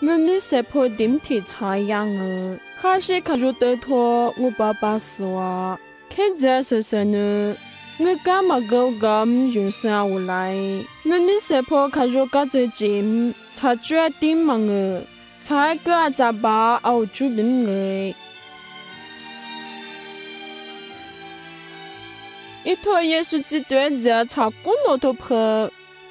我们是破顶体采样啊，还是看着得托我爸爸说话，看着说说呢。我干嘛搞咁用生活来？我们是破看着搞这劲，才决定嘛我，才个阿咋把熬煮饼我。一坨耶稣基督在炒锅里头泡，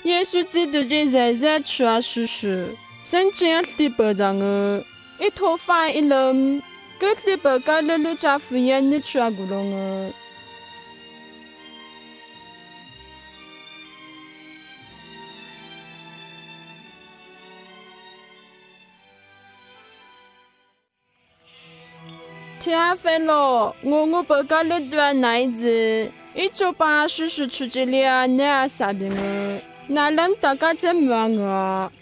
耶稣基督的热热吃啊试试，甚至要洗白着我。一坨饭一扔，个洗白搞了路家敷衍你吃啊咕隆我。天飞了，我我不搞那段奶子，一周把叔叔出去了，你还啥的我？哪能大家怎么我？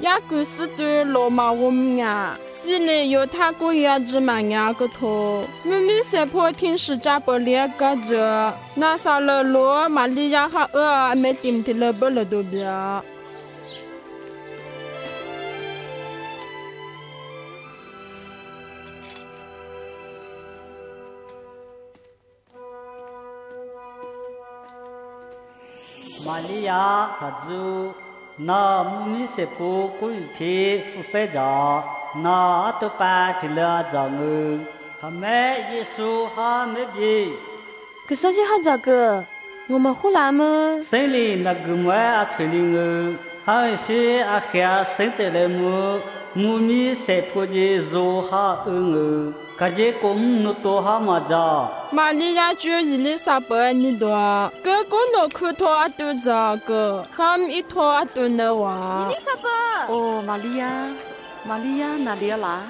雅各斯对罗马我们呀，西里有他过呀子嘛呀个头，明明是破天使家不列个着，那啥了罗玛利亚哈呃没听听了不了都别。玛利亚，他就。 那木米是不过于皮付费着，那都办的了着我，还没耶稣还没比。可啥子好咋个？我们湖南么？森林那个么啊，村里我，还是啊下生在了么？木米是破的肉哈恩我。可这公路多好嘛着？玛利亚就伊丽莎白你多，个公路苦托阿多着个，他们一托阿多的哇。伊丽莎白。哦，玛利亚，玛利亚哪里啦？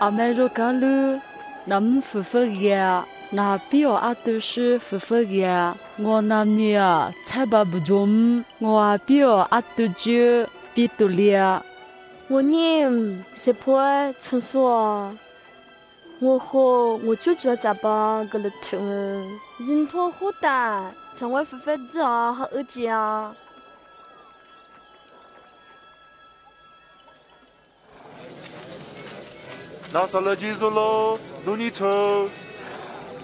阿妹若干路，那么夫妇呀，那比我阿多是夫妇呀，我那米啊，才把不中，我阿比我阿多就比多了。我念是破厕所，我和我舅舅在把个了听，人多火大，场外飞飞子啊，和耳机啊。那啥了结束喽，努力抽，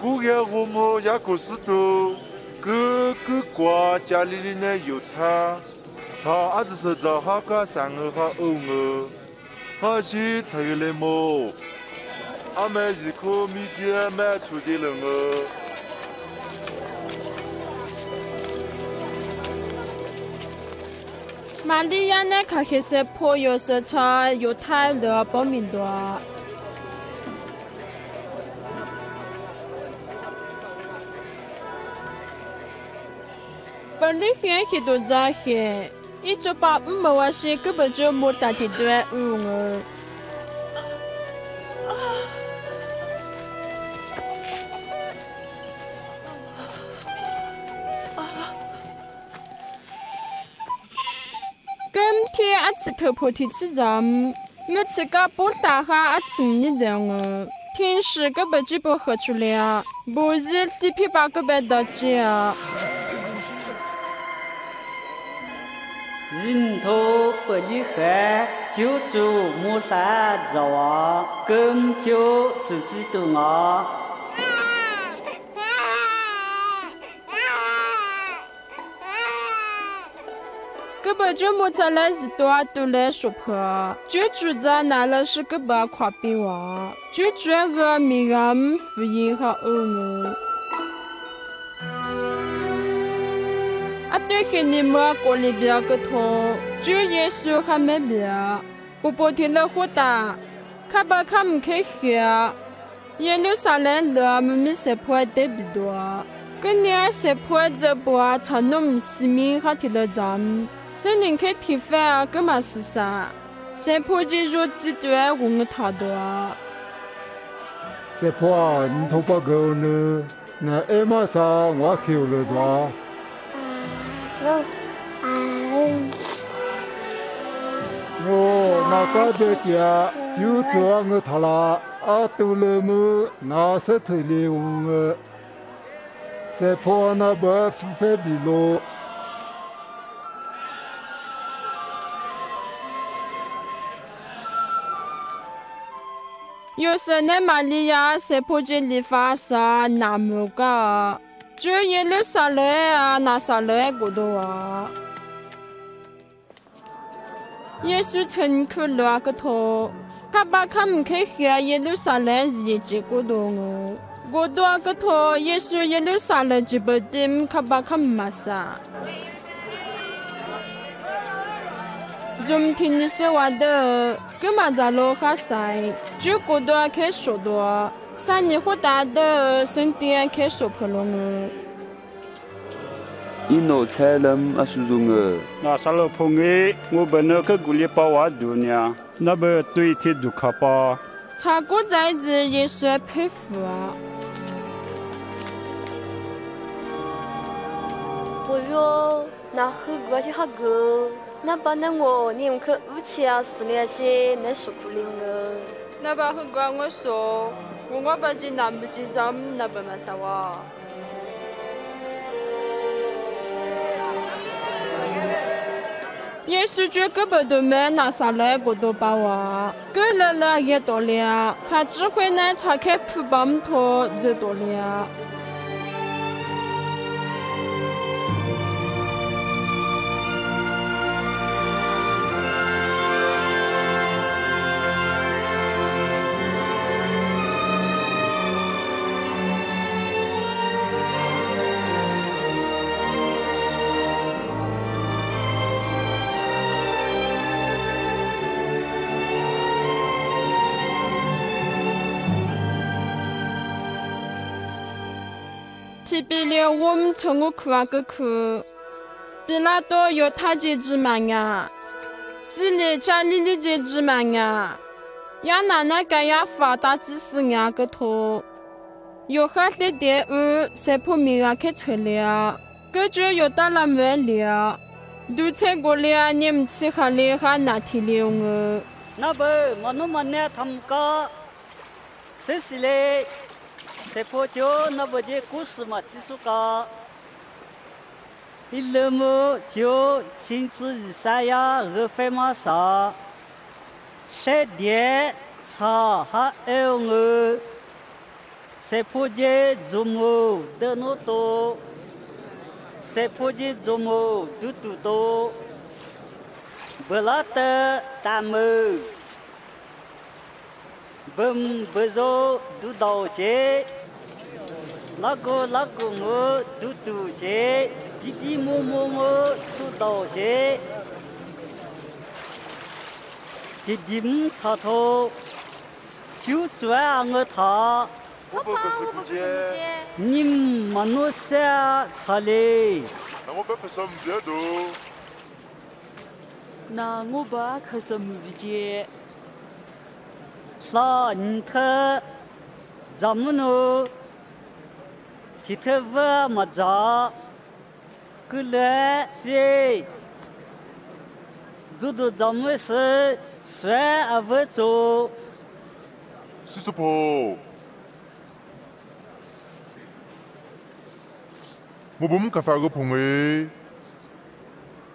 姑爷我们雅各斯多，哥哥瓜家里的呢有他。 저 아저서 저 하가 상어가 응어. 하시 차일레모. 아메지코 미디에 매출되는 만디야네 카케세 포요서 차 요탈더 범인도. Berlin hier hier 一九八五毛啊，是根本就没打铁对五个。今天阿吃头破天吃咱，我吃个不打哈阿吃你这样啊，平时根本就不喝出来啊，不是地皮把根本到家啊。 人头不厉害，就做木山子啊，更就自己懂啊。根本就没在那日多都来说破，就住在那了是个把夸比娃，就住个米安福音和欧姆。对黑你们过里边个头，就耶稣还没边，不不天了火大，看吧看不开黑，耶路撒冷了，们没识破得比多，跟你爱识破这波，操弄西面还提了脏，森林开提饭干嘛是啥？识破进入极端，我们太多。这破你头发够呢？那艾玛莎我休了吧？ no no na ka de tia yu zhe ng ta la a tu le mu na se te li wu se po na ba fe bi lo Yo se ne ma li ya se po je li fa sa na mu ga 就耶路撒冷啊，那撒冷过多啊。耶稣曾去那个头，他把他们开下耶路撒冷日子过多哦。过多个头，耶稣耶路撒冷就不定，他把他们马啥。今天是我的，干嘛在楼下晒？就过多开说多，三年后大的，身体开说破了我。一诺才能啊，叔叔我。那啥了朋友，我本来去鼓励把娃读呢，那不对天就可吧。查过在子也算佩服啊。我说，那喝过去好个。那把那我你们去武器啊，是那些那受苦灵了。那把很乖我说，我我北京南不记账，那不嘛啥哇。也是这个不都没拿上来过多把哇，个了了也多了，他只比了我们从我哭啊个哭，比那多有他姐子嘛呀，是你家里的姐子嘛呀，呀奶奶该呀发达知识呀个头，有哈些点二三破米啊开车了，个就有到了门了，都菜过了，你们吃哈了哈哪天了我？那不我弄么呢？他们家，谁？破旧那不就故事嘛，技术高。一那么就亲自一三呀，二飞马上，晒电草还熬我，在破旧做么得那多，在破旧做么嘟嘟多，不拉得 lago lago ngo du du che di di mo mo ngo su dao che di di m cha to jiu zua ngo ta wo bo ko su je ni ma no sa cha le na wo ba pa som de do na ngo ba ka som bi je la ni ta zamu no chitava maza kula se zudu zamwe se swe ave tso susupo mubum kafago pongwe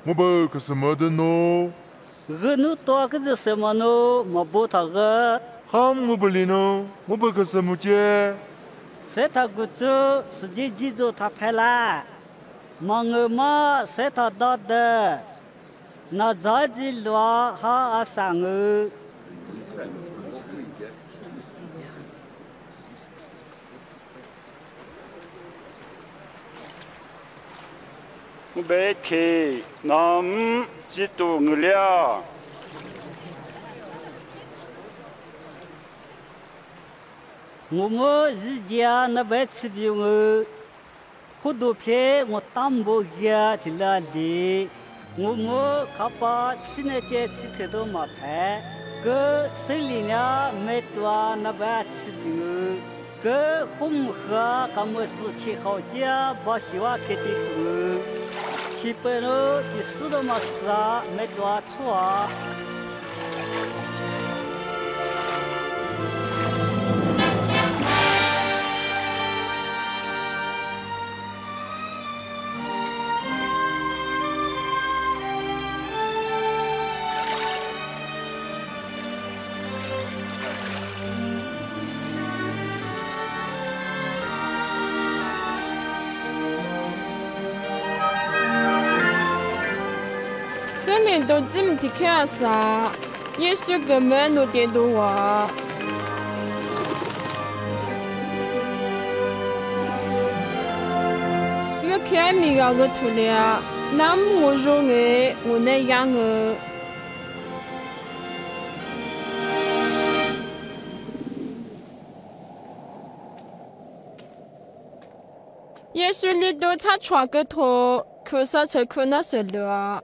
mubu kasamada no gnu to kasamano mabota ga ham mubulino mubu kasamuche 谁他过走，时间记住他拍啦。忙我忙，谁他到的？那着急落好啊上我。我白天，那么几多我了。我我以前那边吃的我，好多片我打包家在那里，我我还把去那家吃太多没拍，个手里呢没多那不吃的我，个红河他么子吃好像不喜欢吃的我，吃不了就死都没死啊没多错啊。Đó mà sa mẹ tua chua 年都这么的看啥，耶稣根本都点到我。我看米个个图了，那么容易我那样个。耶稣里头他穿个头，可是才可那些了？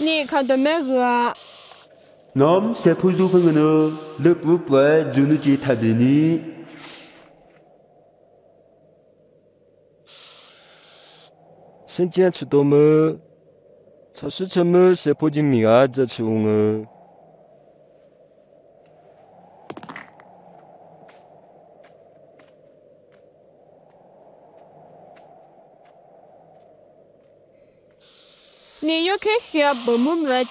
你看到没个？侬谁不如朋友？你不管就能给他的你。新疆出多么，超市出么谁不进米啊？这出我。 ဘမုံရတဲ့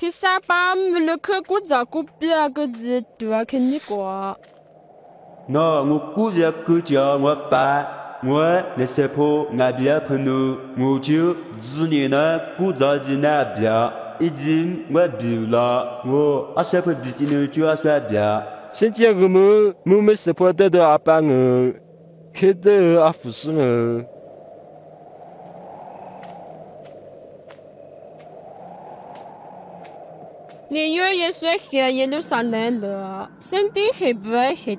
သစ္စာပမ်လခကုဇကုပြကဇဒွာခနိကောနော်ငုကုရကုကြငါပါငွေနေစဖို့ငါပြဖနုငိုချူဇနီနာကုဇာဇနာပြအစ်ဂျင်ငါပြူလာငိုအဆက်ဖဒီတီနူချူအဆက်ပြစင်ချေကမမမစဖို့တဲ့အပန်းခေတ္တအဖုစငါ 你愿意随黑一路上来了身体还不爱回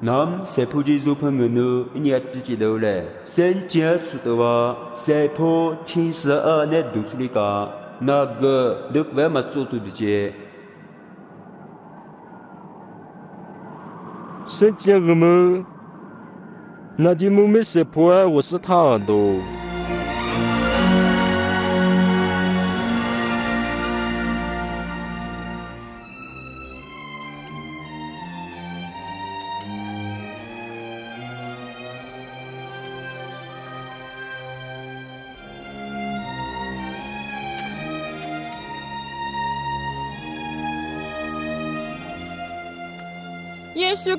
那么社会的如朋友呢一年比几老嘞三千出的话社会天涩二年读书的嘎那个六百嘛做做的记申请我们那就们没写破案我是他儿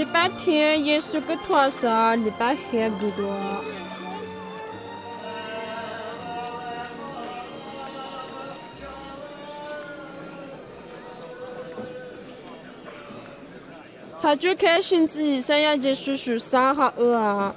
礼拜天耶稣个托上，礼拜天不多。他就看星期一三亚节叔叔三号二啊。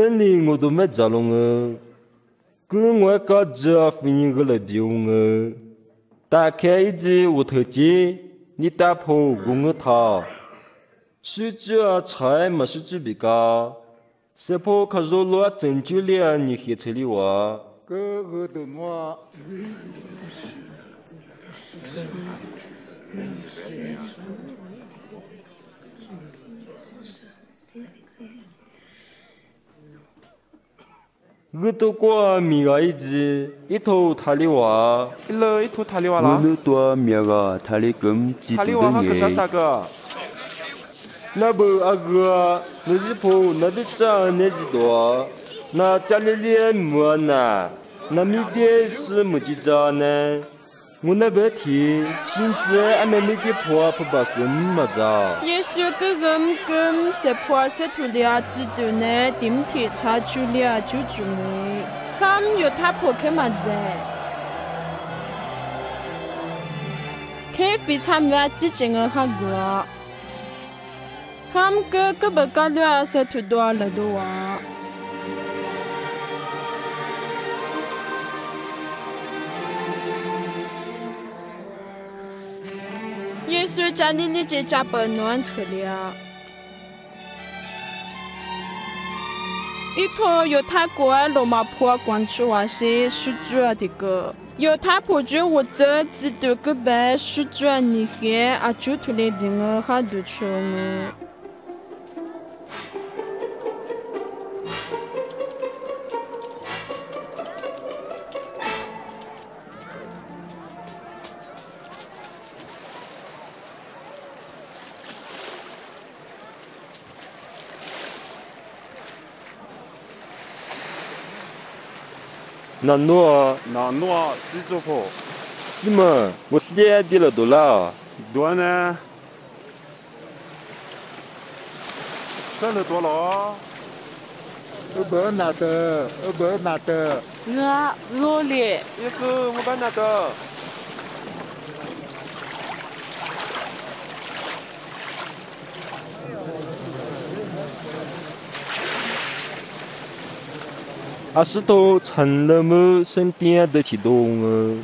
生理我都没咋弄啊，跟我搞这婚姻个来比用啊，打开一只我头见，你打破我我他，水煮啊菜没水煮比噶，谁破看肉肉真我都过米个一只，一头塔里娃一勒一 ito taliwa, ilo ito taliwa la, ilo to miwa tali kumji. Taliwa hagasa saka, nabu agha, na. 小哥哥们，不怕师徒俩制度呢？顶天插出了九九门，他们要他破开门子，开飞船啊！第几个韩国？他们可不干了，才出多了多啊！也，是。家里的这家保暖车了，一头有泰国罗马坡广州话是是主要的个，有他婆就我这只多个白是主要你黑啊就出来的我还多穷呢。那诺那诺是做破，是么？我是练的了多了。多呢？干了多了。我罗列，耶稣，我把那个。阿石头成了么身边的启动呃，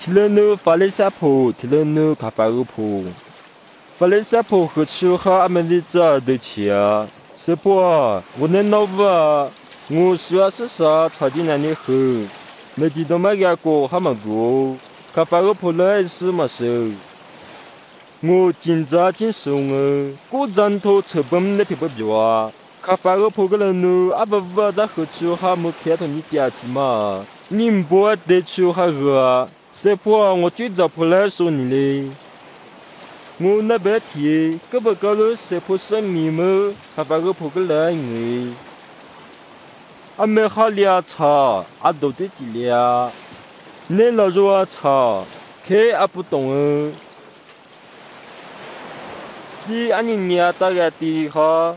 提了呢法律沙坡，提了呢卡法尔坡，法律沙坡和吃哈阿们的这的钱，是不？我能闹不？我需要是啥超级难的很，没记得买个过还没过，卡法尔坡来是么事？我今朝今手呃，过站头成本的特别比啊。卡法个破个人呢，阿不不在河区哈没看到你点子嘛？宁波得去哈个？谁破我最早破来送你嘞？我那白天根本搞了谁破生命么？卡法个破个人哎！阿没好俩茶，阿都得几俩？你老肉啊茶，看阿不懂哦。是阿你娘大概的哈？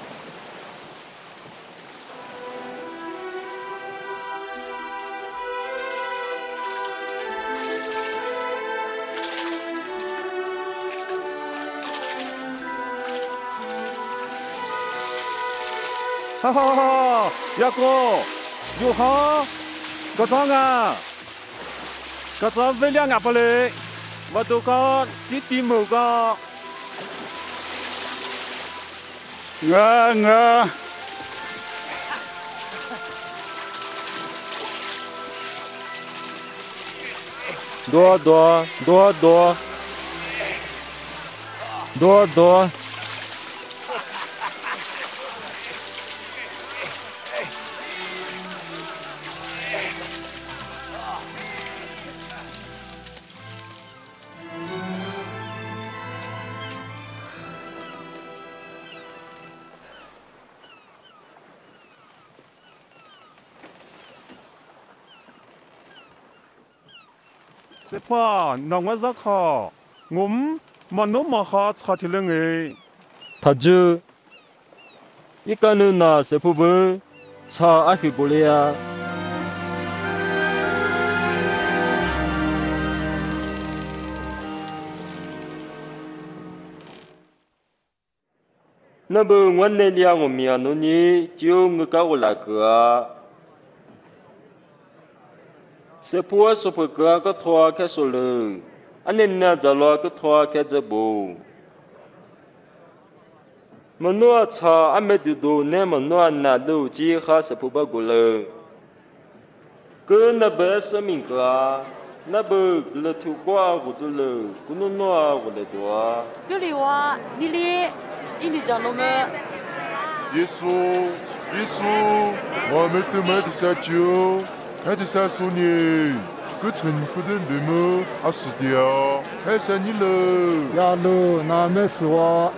哈。哈哈哈！牙哥，有哈，个张啊，个张为两牙不嘞，我都讲弟弟某个，我我。多多多多多多。 pa nangwa za kha ngum mano ma kha cha thile nge ta ju ikanu na se phu bu cha a hi gole ya nabu ngwan ne liya ngom ya no ni jiu ngu ka wala ka se pua supăcă că troacă solă, anenea zăloa că troacă zăbou. Mă nu ața amedudu ne mă nu anna lăuci ha să pubă gulă. Când năbă să mincla, năbă lătu goa gudulă, cu nu noa gudădoa. Gălioa, nilie, inija lume. Yesu, Yesu, mă mette mă dusaciu. Cứ 稣，我们的麦的下酒，开的下苏尼，个陈苦的绿么啊死掉，开上你了。呀喽，那没事哇，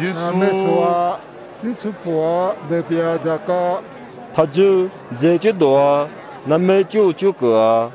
耶那没事稣，哇，是出破那边这个，他就这就多啊，那没就就个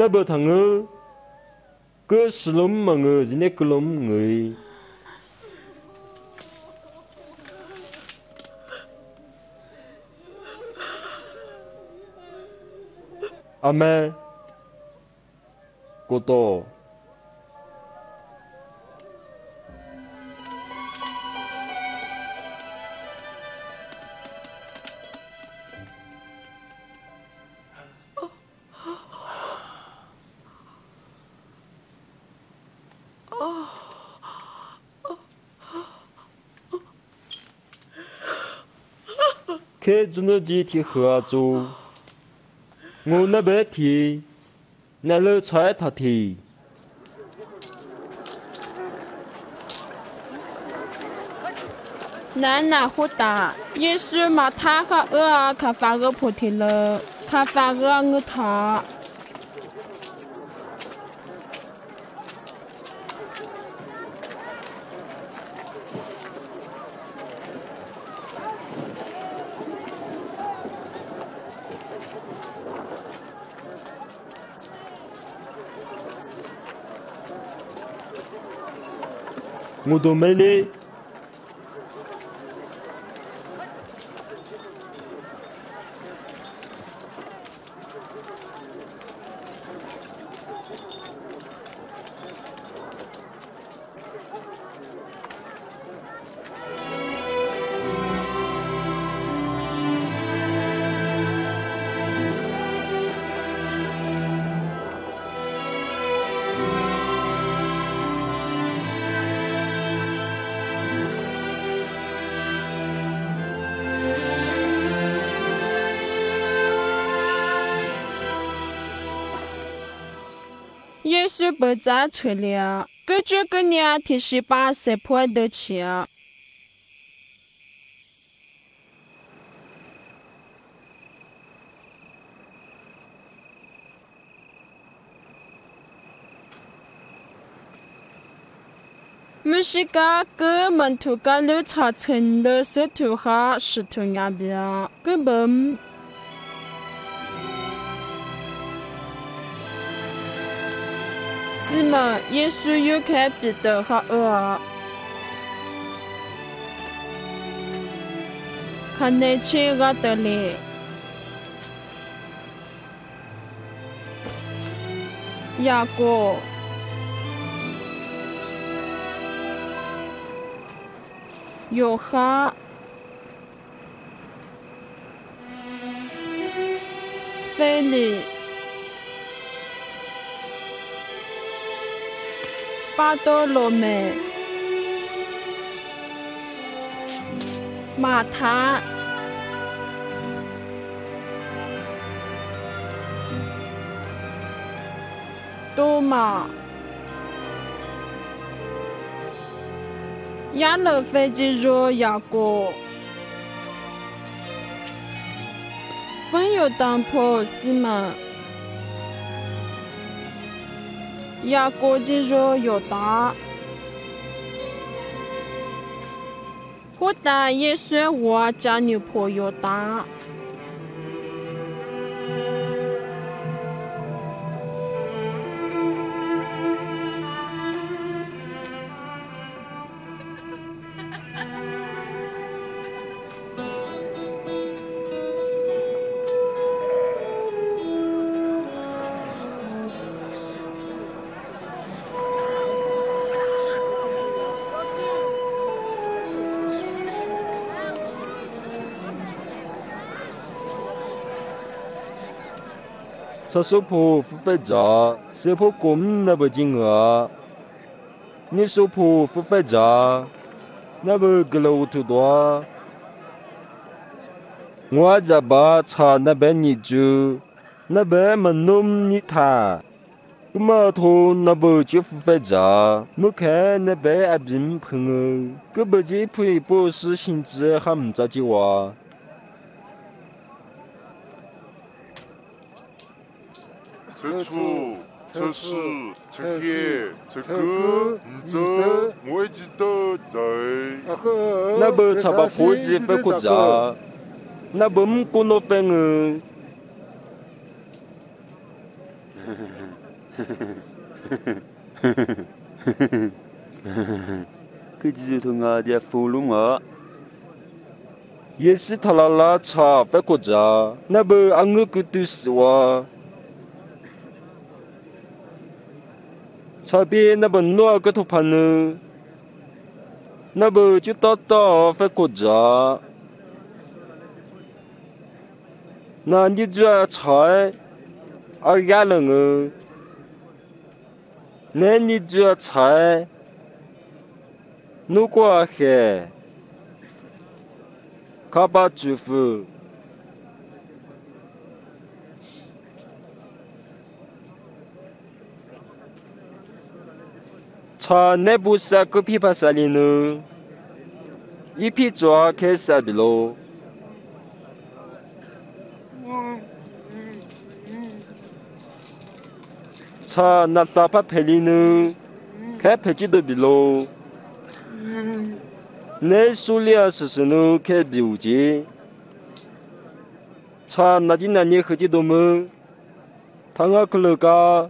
nó bơ thằng ngư. Cứ slum mà ngư gì nè cứ lum người. Amen. cô こと只能集体合作，我那白天，那老菜他天。奶奶回答，也是嘛他和二阿卡发个破天了，卡发个我他。mudomelé 都没嘞。也是不咋车了，个这个年天十八岁破的车。没是个个门徒个路查成的石头哈石头那边，个门。 耶稣又看彼得和鹅，看那切个的嘞。雅各，约翰，菲巴多罗梅、马塔、多马、亚勒飞机若雅各、分有当铺西门。鸭哥的肉要大，或大也算我家牛婆要大。他手婆付费价，手婆公那不金额，你手婆付费价，那不给了我头多。我家把茶那边你住，那边没弄你他，嘛头那不就付费价，没看那边阿平朋友，个不就陪不是性质还唔着急哇。测出、测试、测黑、测哥、唔做，我知道在。那不查把伙计飞国家，那不唔过诺飞啊。cái gì thôi ngà địa phụ luôn à 也是他拉拉查飞国家，那不俺个个都是哇。差别那不哪个头盘呢？那不就到到非国家？那你这菜二亚人啊？那你这菜如果还卡巴祝福？他那不是个琵琶山里呢，一批抓开山比喽。他那沙巴配里呢，开配几多比喽？那数量是是呢开比五斤。他那今年你喝几多么？他那可乐嘎。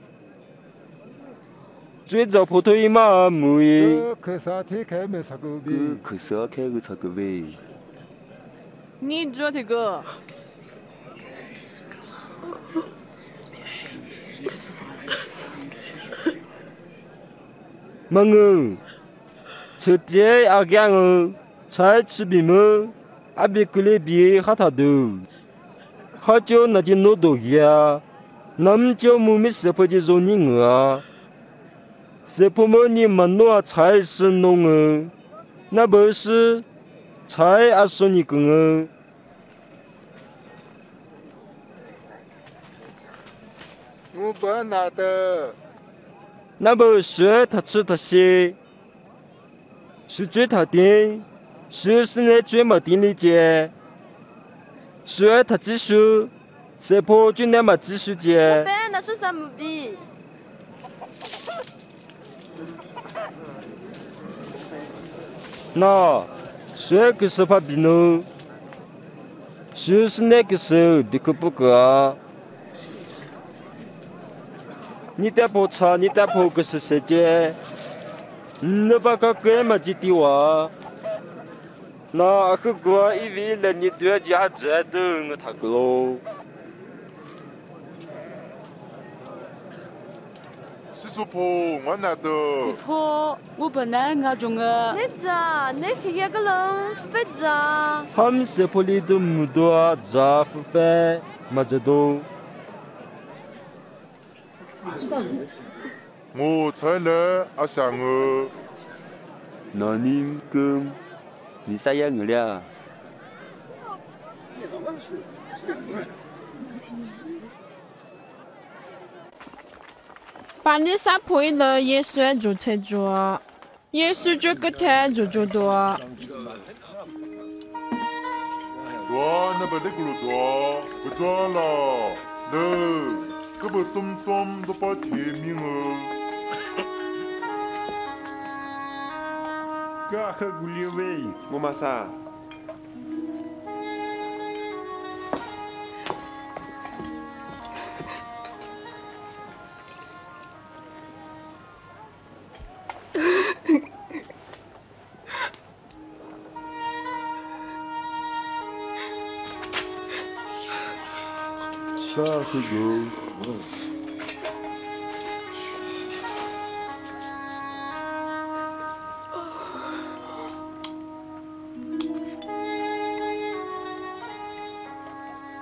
多看演才演喂，那不很多弄才的很弄了吗？阿和那五都早。最早普通一马木伊。可啥天开没啥个呗？可啥开个啥个呗？你做这个。忙哦，车姐阿干哦，菜吃比么？阿比克里比哈他都，好久那就弄到呀，那么就木米是不就肉你啊？ 是婆么你们弄菜是弄啊？那不是菜啊说你个啊？我不拿的。那不是他吃他些，是追他的，是是那追没定的姐，是他技术，是婆就那么技术姐。那那是啥目的？ 나 쇠그 스파 비노 슈스네크스 비쿠푸카 니다 보차 니다 보그스 세제. 너바카 게마 지티와. 나 아크과 이빌레 니드웨지 아제드 응타클로. 主婆，我拿的。是婆，我本来我中啊。你咋？你是一个人飞咋？他们是婆里都木多咋付费？嘛这都。我才来阿想哦。那你跟，你啥样个了？凡你撒破了耶稣就才做，耶稣就个天就就多。多那不那个多，不做了，那个不松松都把甜蜜哦。Ka ka guliwe, momasa. Ka ka go.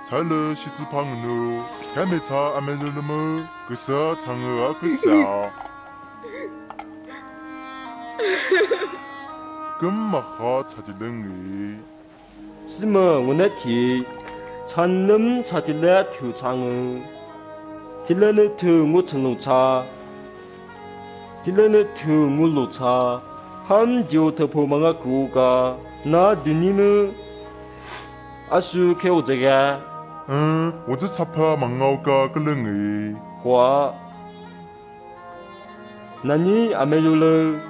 才了西子胖呢，还没查阿没热了么？个啥嫦娥啊个啥？根嘛哈查的人是么？我那天产能查的了头长哦，提了那头我成龙茶，提了那头我落茶，ham 就特破忙个股个，那对你们，阿叔看我这个。嗯，我这查怕蛮熬个个人哎。花，那你还没有了？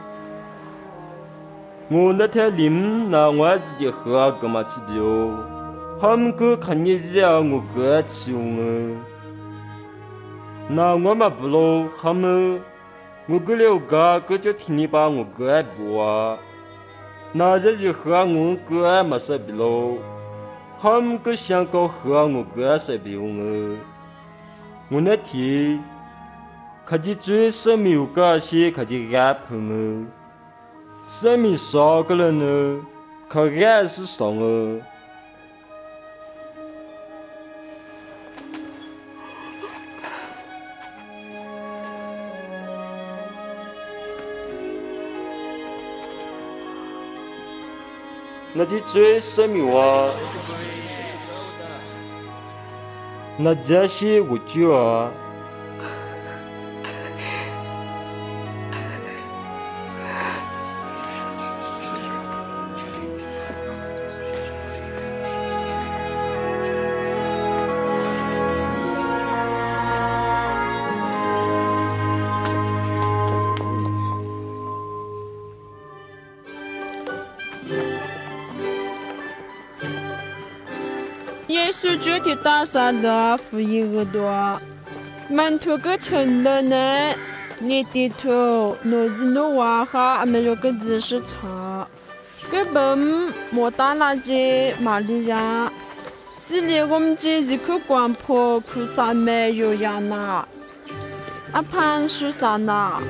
我那天淋那我自己喝个嘛起标，他他们个看你家我个起用啊。那我嘛不咯，他们我个了个个就听你把我个爱不啊。那这就和我个爱嘛是不咯？他们个想搞和我个是不用啊。我那天，看见最生命有个些看见安朋友，生命少个人呢，可安是上哦。那就最生命哇，替大山的福音耳朵，门徒个成了呢，你低头，诺日诺娃哈还没有个知识差，个本莫大垃圾玛利亚，是连我们这一口光坡苦啥没有呀呐，阿潘说啥呐？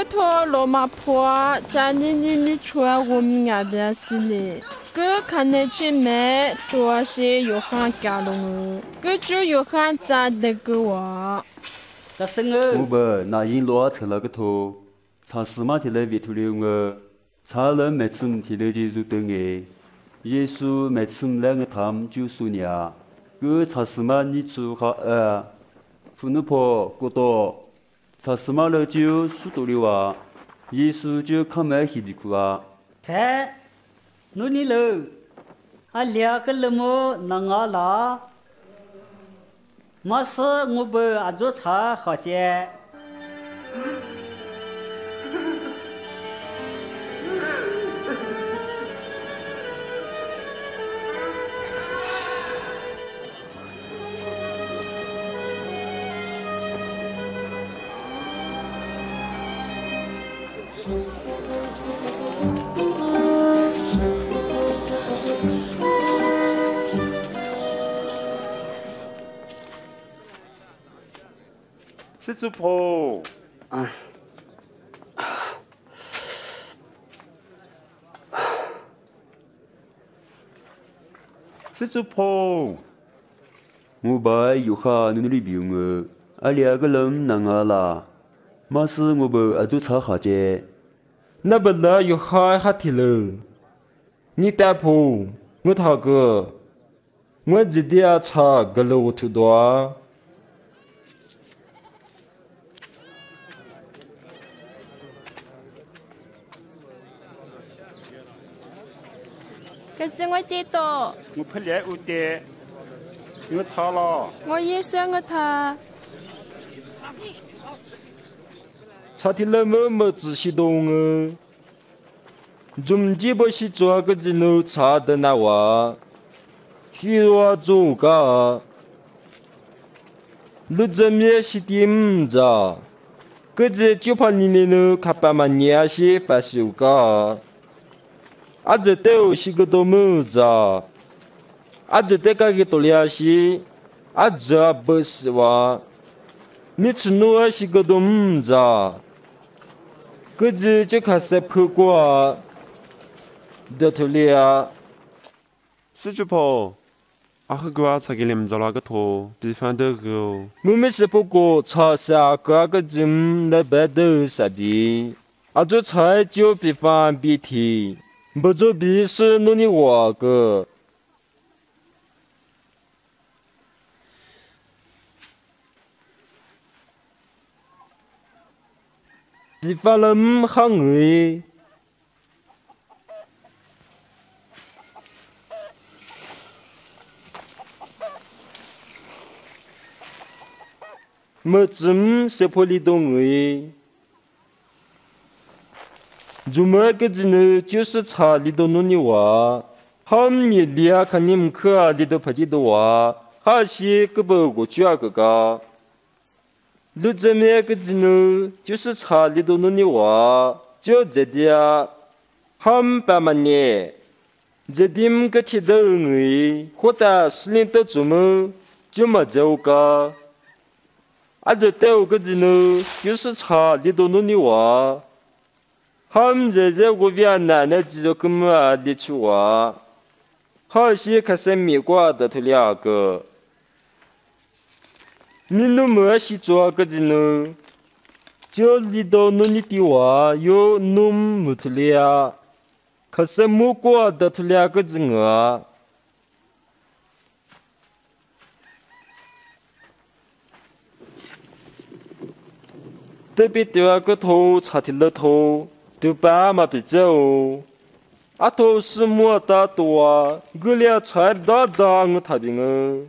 个托罗马坡家里里面穿我们那边是的，个看得起没多些有喊家了，个就有喊咋的个我。那是我。我不那因罗成了个头，尝试嘛提来维图了我，查了每次提来的就等哎，耶稣每次来个他们就说呀，个尝试嘛你做好呃，妇女婆过多。查什么，你，做好些。是主婆。哎。是主婆。我爸有哈努努里病啊，阿两个人能儿了，马是我不阿就吵好的。那不了有海哈提了，你带铺我讨个，我今天查个了我土多。cái gì ngoài tiết tổ 我拍脸有 Kacang wati to. Ngu pelye u te, Ngu ta lo. Ngu yesu ngu tha. Cha ti le mo mo zi shi dong e. Zum ji bo shi zua ge zi nu cha de na wa. Ki wa zu ga. Lu zi mie si di mu za. Ge zi ju pa ni ni nu ka pa ma ni a si fa shi u ga. 아제 때우 시그도 무자. 아제 때까지 돌려시 아자 버스와 미츠누아 시그도 무자. 그지 즉하세 푸고아 더틀리아 스주포 아흐그와 차길림 졸아가토 디판데고 무미스 보고 차사 가가짐 레베드 사비. 아주 차이죠 비판 비티. 好诶。么子是破里东诶，如么子呢？就是查里头弄祖母个子呢，就是差里头弄的话，好你里啊看你们去啊里头拍的多啊，还是个不过去啊个个。路这面个子呢，就是查里头弄的话，就这的啊，好办嘛呢？他们在这个越南的几个根本啊的去话，好些开始美国的头两个，你那么是做个字呢？就里头弄的的话，有弄木头了，可是美国的头两个字啊。特别对啊个头查提了头，都爸嘛比较。啊头是莫大多，我俩才大大我他的我。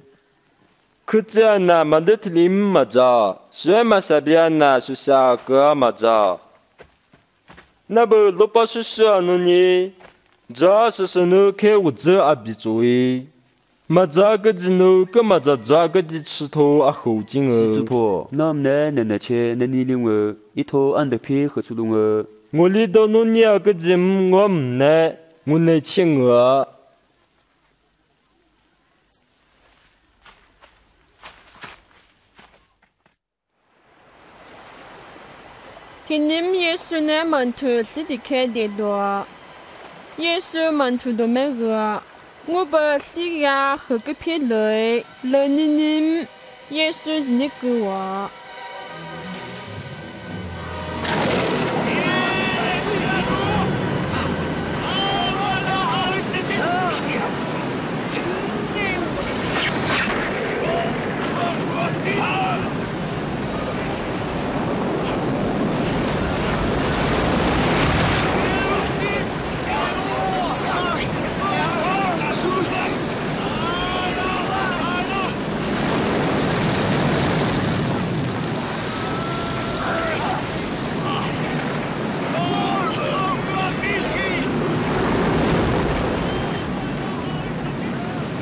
可这那嘛的提里嘛着，谁嘛啥边那是下个嘛着。那不老爸是是啊侬呢？这是是侬开我这啊比作为。嘛这个子侬个嘛这这个的吃头啊好劲四主哦。婆，那么呢，奶奶切，那你领我一头安得皮和出动我。我里头侬两个字我唔来，我来请我。听你们耶稣呢门徒是的看的多，耶稣门徒都没个，我把西亚和个片来，来你们耶稣是你个我。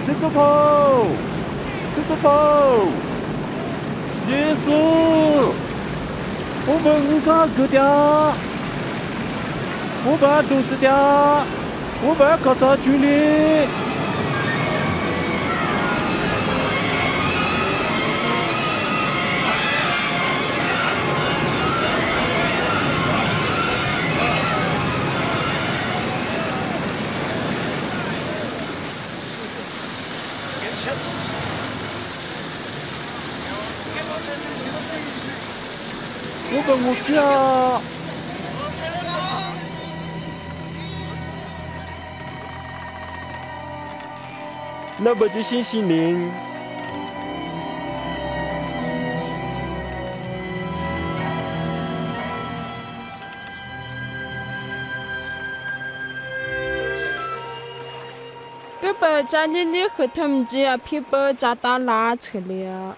四主婆，四主婆，耶稣，我把五个割掉，我把毒死掉，我把搞砸距离。我把我家。那不就信息灵？个把家里的和他们家皮包家大拉扯了。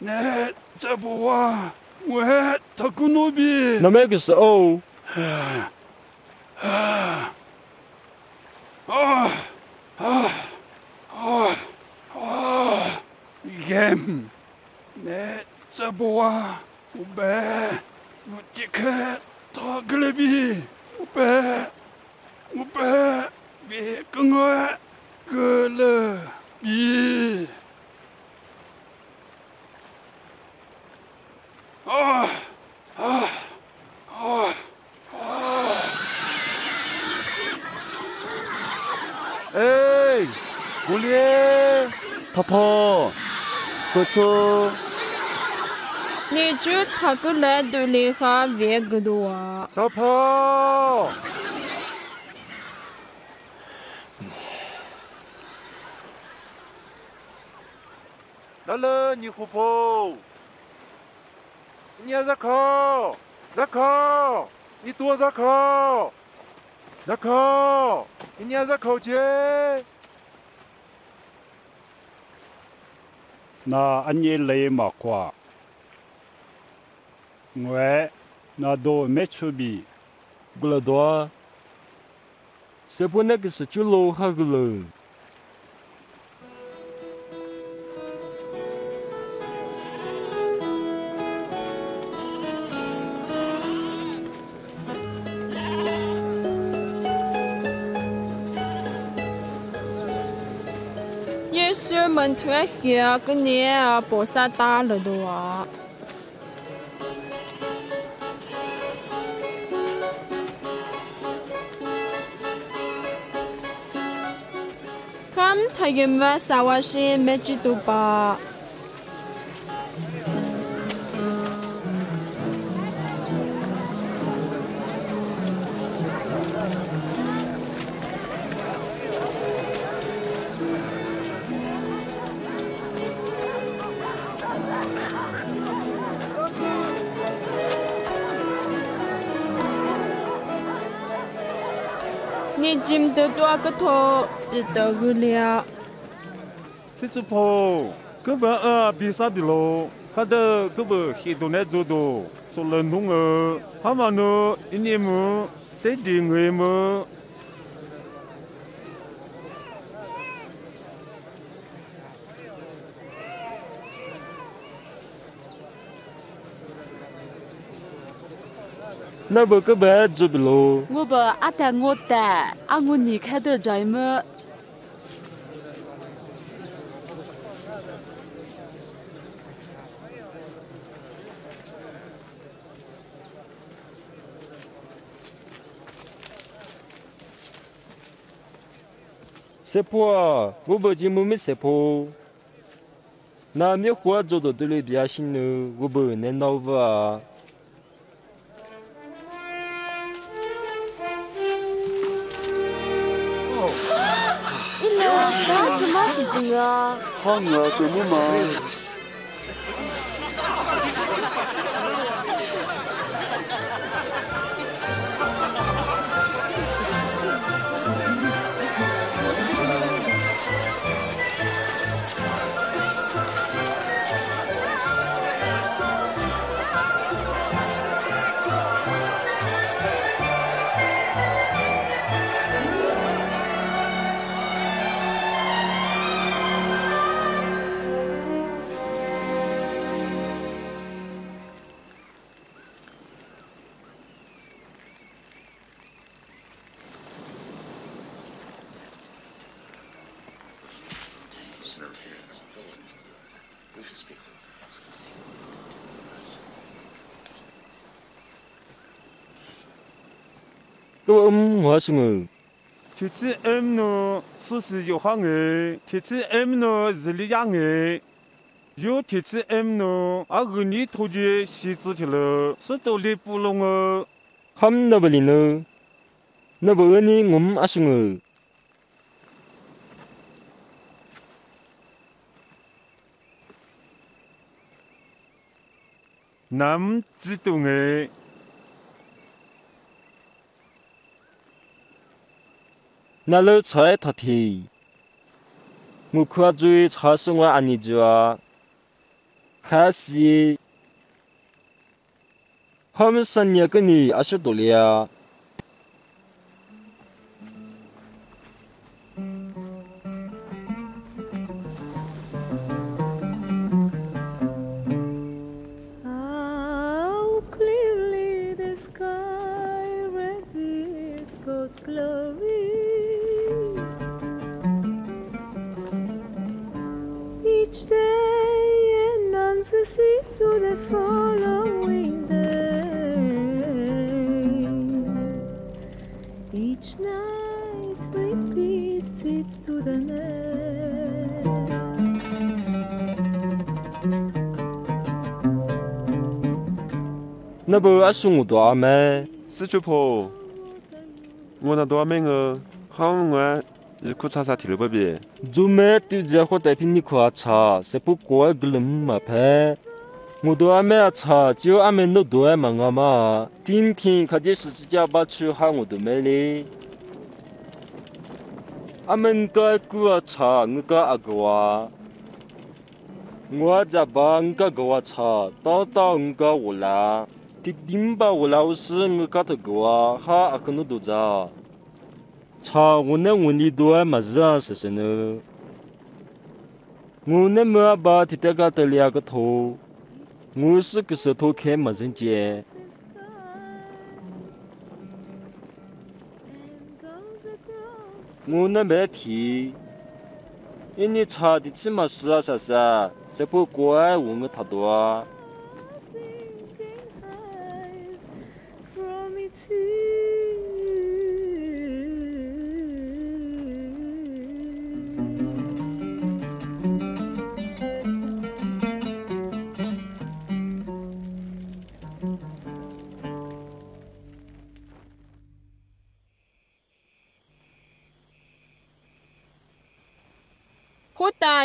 接受，那我可是个姐，那这不哇，我他古努比，那么个时候，啊啊啊啊啊啊，game，那这不哇，我白，我这个他个了比。我白，我白，别跟我个了比。啊啊啊啊！哎，古烈，婆婆，哥车，你就差个来都里哈别个多啊！大炮，来了，你虎婆，你 na anye le ma kwa. Ngwe na do me chubi gula do sepone ki se chulo ha gulu. 们脱下个年啊，菩萨打了的啊！他们才因为啥 ตัวก็โทจิตกุเลียสิจุพงก็เบอบีซาดิโลဟာဒကဘဟီဒိုနေဒိုဒိုဆိုလနုငဟမနုအင်းယမတေဒီငွေမ 那不个白做不咯？我把阿达我的，阿我离开的在么？是婆啊，我不进门没是婆。那没活做到对了比较新呢， 干什么事情啊？好啊，对么嘛？都嗯我什么？铁子 M 呢，是是有行诶，铁子 M 呢是里样诶。有铁子 M 呢，啊个你突然写字去了，是都里不弄哦。他们那不里呢？那不你我们阿什么？nam chỉ tu 那路菜他提，我看最菜是我阿尼家，还是后面生日个你阿些多了。it to the next. na bơ ở sung đồ mẹ 四九婆，我那多没个，好我一苦叉叉提了不别， dù mẹ tự giờ có đại pin khoa cha sẽ bốc qua cái lầm mà phê một đứa mẹ cha chỉ có mẹ nó đứa mà ngà mà tin tin khai chỉ sự chỉ 阿门对过查，你个阿个哇我咋办你个我查到到你告我来丁顶把我老师我告头个哇哈阿坤的多子啊我那我你多爱么子啊谢谢你我那么阿爸替他干的两个头我是个石头开么人间 nguna me thi ini cha di chi ma sa sa sa se po ko ai wu ng ta do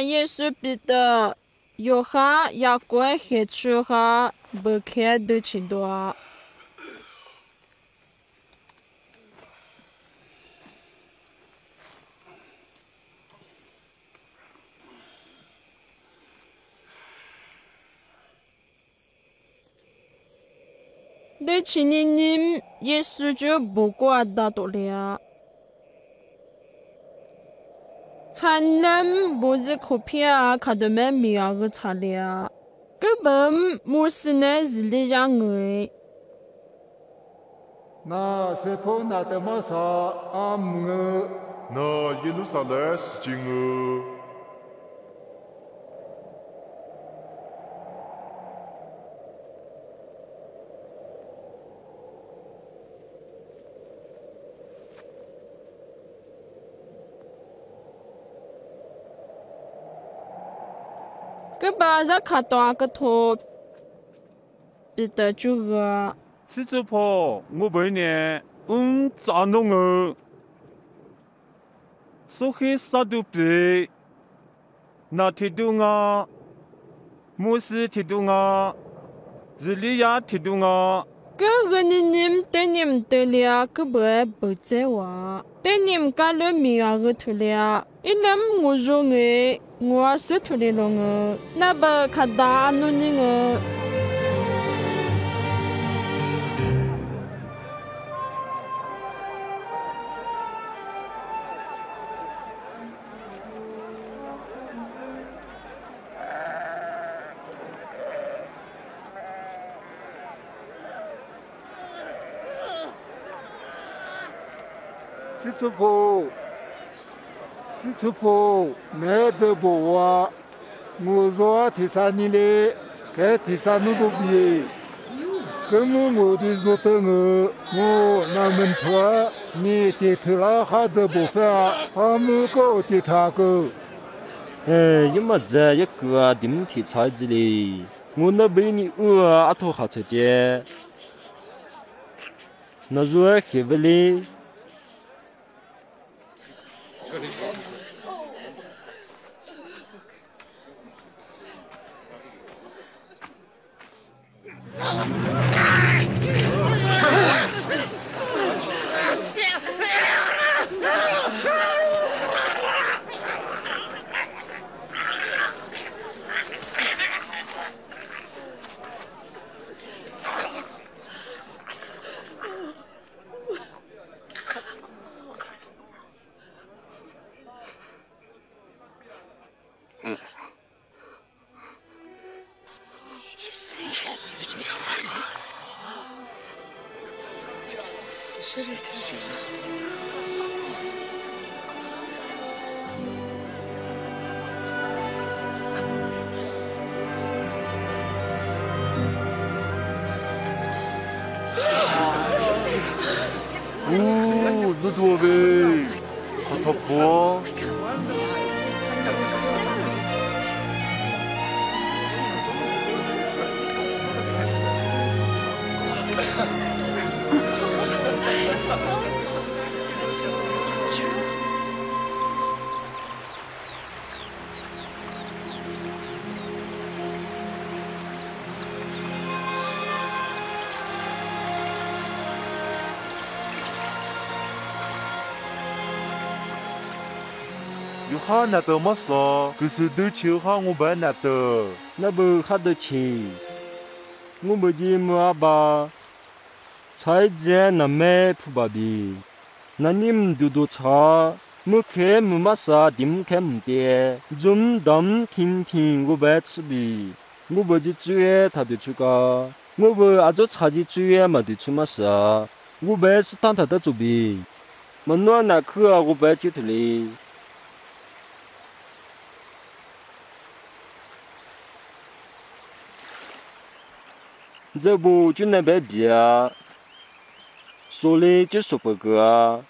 耶稣彼得、约翰、雅各、黑丘和伯克都请多。那请您，您，耶稣就不管大多了。 찬남 보즈 코피아 카드메 미야가 차리아. 그범 모스네 질리장의. 나 세포 나테마사 암응 나 예루살렘 징의 个巴扎卡多个托，彼得就个。是主婆，我问你，嗯，咋弄哦？苏黑萨杜比，那提杜啊，摩西提杜啊，日利亚提杜啊。哥个你你等你们得了，个不不在话，等你们干了米啊个得了，一两我肉你。ngwa se thule lo ng na ba khada anu ni ng It's a 你个。这只婆，这只婆，那只婆啊，我说提啥你嘞？该提啥你都别。跟我我的说的我，我那门团，你的头拉哈子不发，他们搞的他个。哎，有么子一个啊顶替菜子哩？我那被你饿啊，头好吃些。那如何黑不哩？啊。哈那的么说，可是都求哈我不那的。那不哈得起，我不记么阿爸，菜姐那没铺巴比，那你们嘟嘟茶，么开么嘛啥，点开么的，中当听听我白吃比，我不记主要他的出个，我不阿做茶的主要嘛的出嘛啥，我白是当他的做比，么暖那去啊我白就头哩。这不就那边比啊？说的就说不个啊。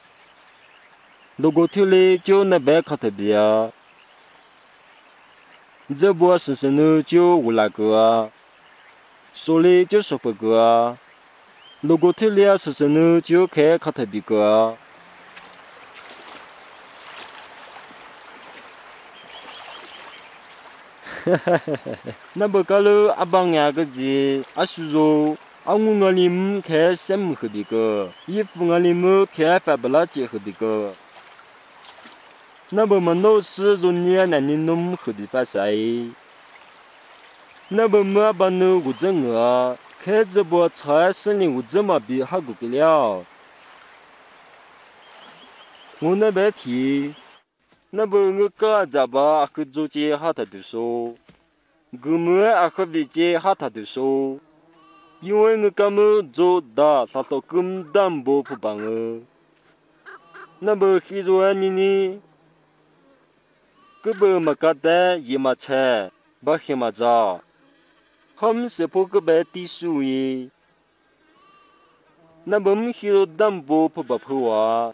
如果听的就那边卡特比啊。你这不是是呢就我那个啊。说的就说不个啊。如果听的是是呢就开卡特比个啊。那不搞了阿帮伢个子，阿叔肉，阿我阿里姆开什么喝的个，衣服阿里姆开发不拉结喝的个。那不么老师说你那你弄喝的发晒，那不么把那我这我开这波菜生里我这么比好过个了，我那边提。nabu nguka zaba akudzu chi hata duso. Gumu akhabi chi hata duso. Yuwe nguka mu zo da saso kum dambo pubangu. Nabu khizwa nini. Kubu makata yima che, bakhima za. Ham sepo kube tisu yi. Nabum hiro dambo pubapuwa.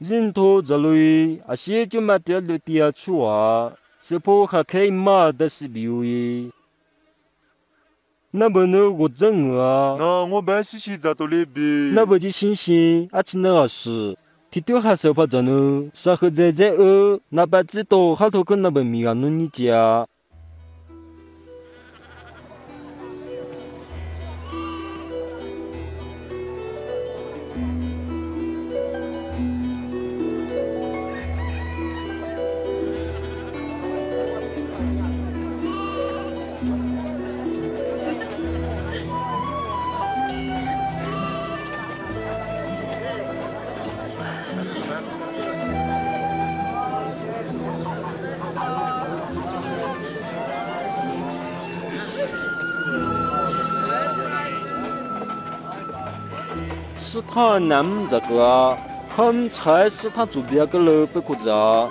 比。人头这类啊，些就嘛点了点出啊，是否还可以嘛的是比喻？那不能我整啊？那我办事情咋都来比？那不就信息啊？请那老师，提丢还是怕着呢？啥和在在呃，那好头跟那本米啊弄你家。 是他南这个，很才是他左边个了不可着。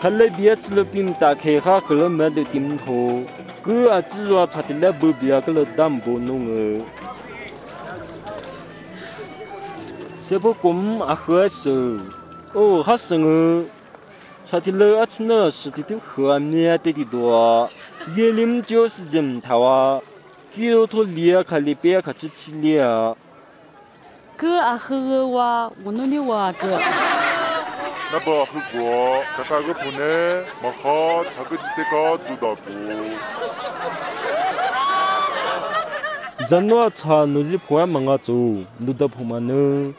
他那边吃了饼打开哈，可能没得顶头，个啊只说他的那不边个了淡薄弄呃。谁不公啊喝手，哦哈生呃。查的了啊，吃了是的都和面的的多，夜里就是人头啊，给了托裂开里边开始吃了。 哥啊喝哇，我弄的哇哥。那不喝过，这三个铺呢，没好，查个几天个做到过。咱那查那是破门啊做，弄到破门呢。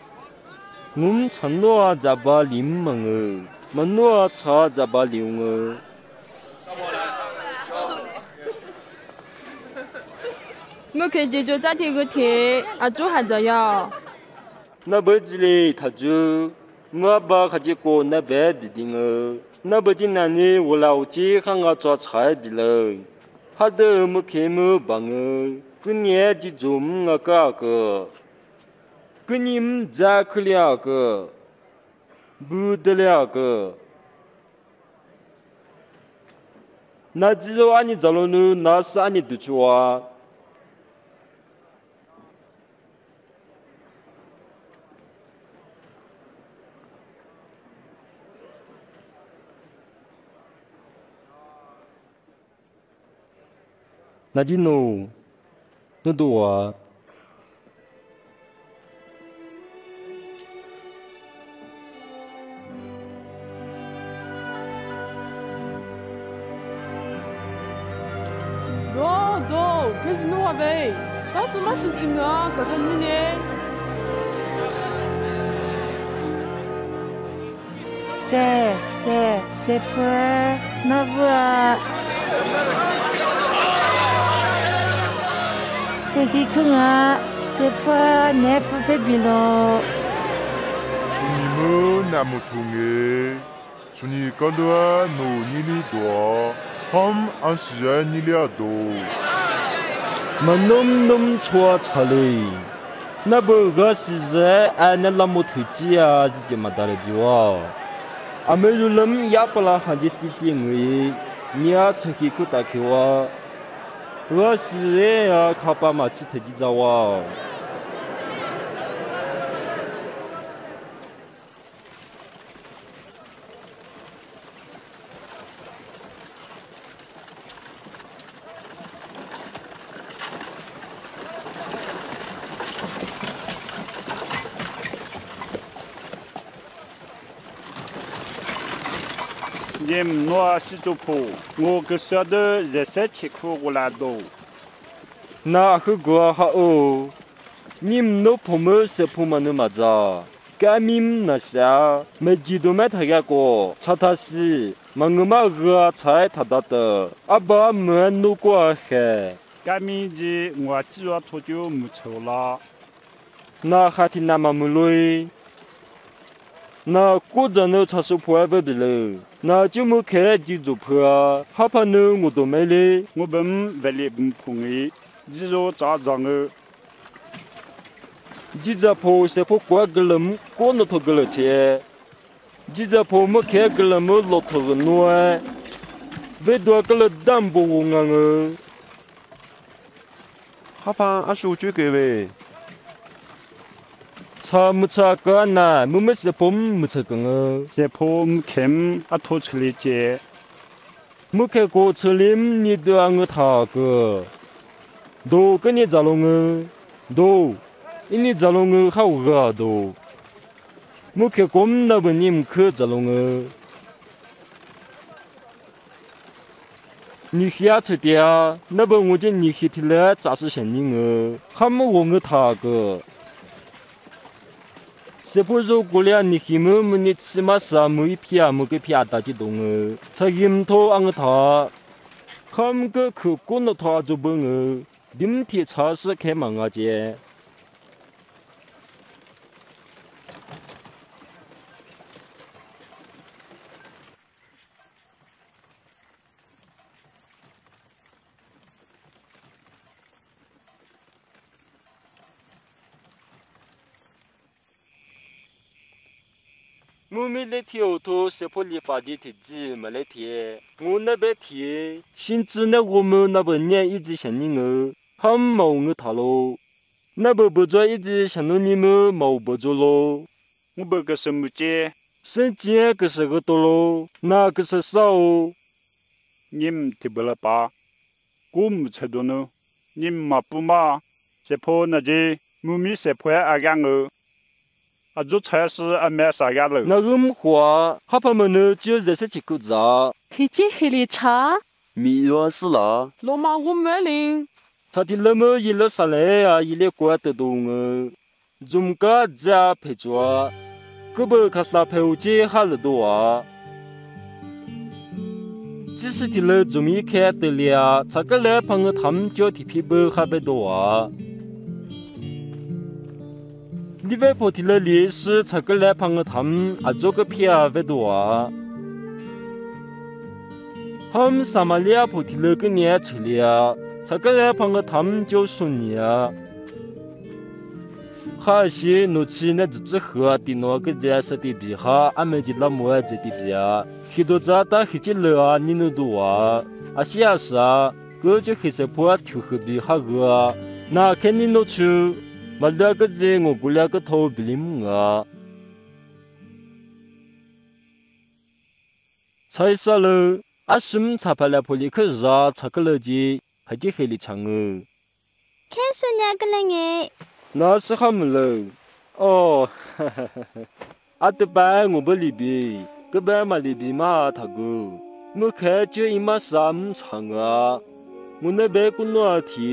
我们常那在把林门啊。门诺查咋把留我？我看见就在天个天，阿祖还在呀。 na ba jile ta ju ma ba kha ji ko na ba di ding na ba din na ni wo la ji khang ga cho chai di le ha de mu ke mu ba ng ku nye ji ju m nga ka ko ku ni m ja khu lia ko bu de lia ko na ji zo ani zalo nu na sa ani du chu wa 你的去哇。那就弄，弄多啊。喂，到处嘛是金啊，搞成你呢？谁谁谁破 Peki kuna sepa nefu febilo. Suni mu namu tunge, suni kandwa no nili dwa, ham ansiya nili ado. Manum num chua chali, nabu ga size ane lamu tuji ya zije madara biwa. Amelulam yapala hanjit liti ngui, niya chaki kutakiwa. 我是也要靠爸妈去特地找我们有那么也不拉还就天天我，你要出去去打开哇？我是哎呀，靠爸妈去特地找哇？你们那西族铺，我个晓得热色吃苦我来多。那很过好哦，你们那铺么是铺么那么着？干米那下没几多买他个过，炒他是，么我嘛个菜他打的，阿爸没弄过海。干米的我只 na ko zan no cha su phwa ve bi le. Na chu mu khe ra ji zu phwa ha pa no ngu do me le. Ngu bam ve le bum phung yi ji zo cha zang ji za pho se pho kwa glam ko no tho glo che. Ji za pho mu khe glam lo tho no ve do glo dam bo ngang ha pa a shu chu ke ve. cha mu cha ka na mu mu se pom mu cha kang se pom kem a tho chli je mu ke go chlim ni do ang tha ge do ke ni za long do in ni za long ha u ga do mu ke kom na bu nim ke za long ni xia chi dia na bu ngu je ni xi ti le za shi shen ni ge ha mu wo ge ta ge sepozo golya ni himu muni tsima sa mui pia mugi pia da ji dong e. cha yim to ang tha. Kham ge khu kun tha zu beng dim ti cha se ke ma nga je ngu mi le tie o to se po li pa di ti ji ma le tie ngu na be tie xin zi na wo mo na bo nian yi ji xian ni nge han mao nge ta lo na bo bo zuo yi ji xian no ni mo mao bo zuo lo. Ngu bo ge se mu jie sen jie ge se ge to lo na ge se sao. 님 디블라파 kum chedono 님 마푸마 제포나지 무미 세포야 아강어 啊，做菜是啊买啥样了？那我们话，哈朋们呢就认识几口子啊。黑金黑的茶，米若是啦，罗马我没领，他的那么一路上来啊，一列关得动啊，中个家陪着，可不看啥陪我姐哈了多啊。只是的了，中一看得了，这个来朋友他们叫的皮包还不多啊。你外婆提了历史，才个来帮我他们啊做个片不多啊。他们撒玛利亚婆提了个年车了，才个来帮我他们就说你啊。还是怒气那只只喝的那个热色的比哈，俺们的老母儿子的比啊，许多早打黑起了啊，你能多啊？啊是啊是啊，个就黑色破头喝比哈个，那肯定能出。 malda ka je ngo gula ka tho bilim nga. Sai sa lo asim cha pa la pholi kha za cha ka lo ji ha ji he li chang ke su nya ka la nge na sa kham lo o oh, at ba ngo bo li bi ka ba ma li bi ma tha go mu kha ju i ma sam chang a mu ne be ku no a thi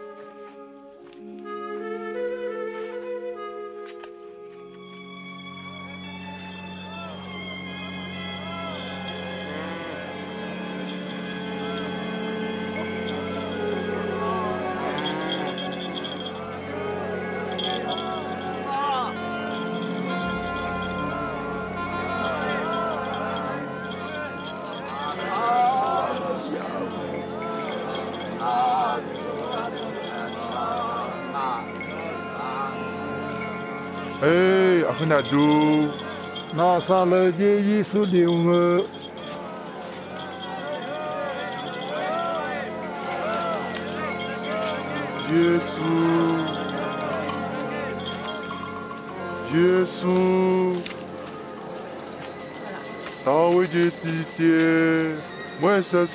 那啥了耶耶稣流啊，耶稣，耶稣，大卫的弟弟，我也是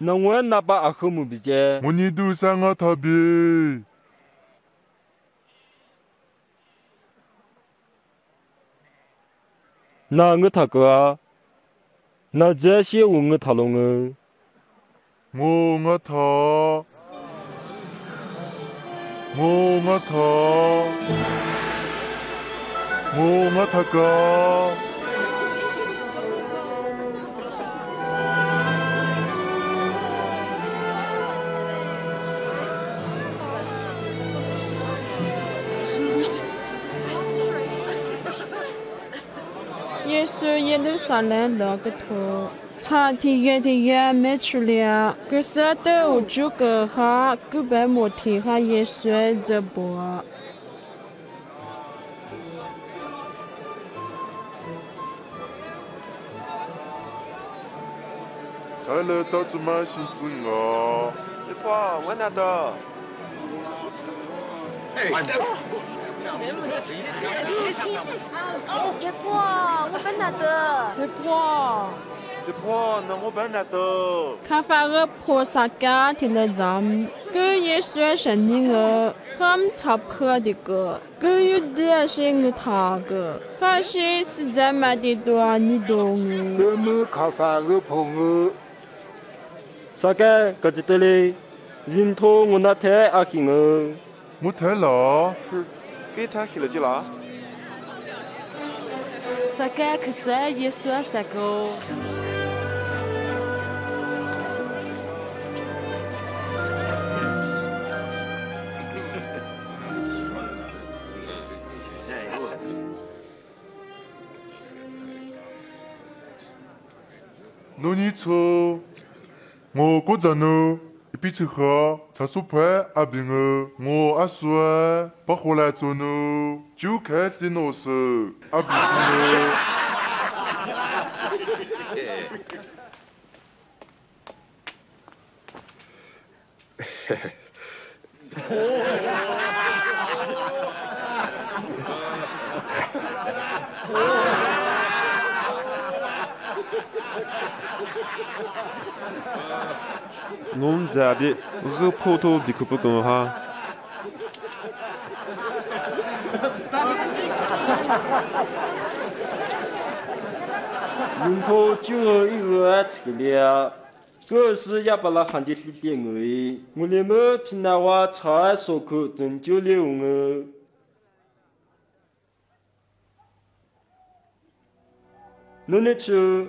nangwa napa akhumu bije? Muni du sanga thabi. Na ng tha ka na je she u ng tha lo ng mo ng tha. Mo ng tha. Mo ng tha ka 龙啊，我我他，我我他，我我他哥。耶稣耶路撒冷那个头，查体验体验没出了，可是的我就个哈，根本没听哈耶稣这波。才了到这么心子我，师傅，我拿到。师傅，我本拿的。师傅，师傅，那我本拿到。看法个菩萨家听了咱，个也算是你个，他们超破的个，个有的是我他个，可惜实在买的多，你懂我。个么看法个朋友，啥个个只得嘞？人头我那太阿行哦。我太了，是给他黑了几啦？十个可是也算十个。侬你错，我管着侬。一比去喝，茶苏派阿兵儿，我阿叔把回来做呢，就开电脑手阿兵呢。我们 ngumzadi gputu bikupukum ha Yunpo jungo iwa tsikiliya Go si yabala handi lili ngui Ngulima pinawa chaa soko zinjo liu ngu Nunichu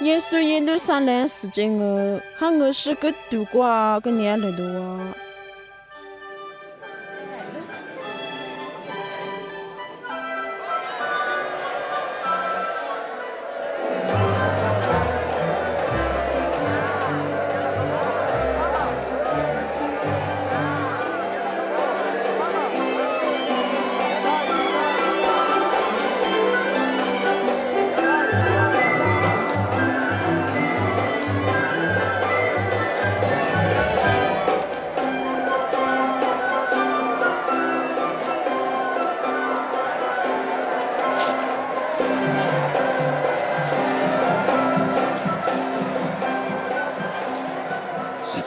耶稣耶路上来是真个，喊我是个度过个年来的哇。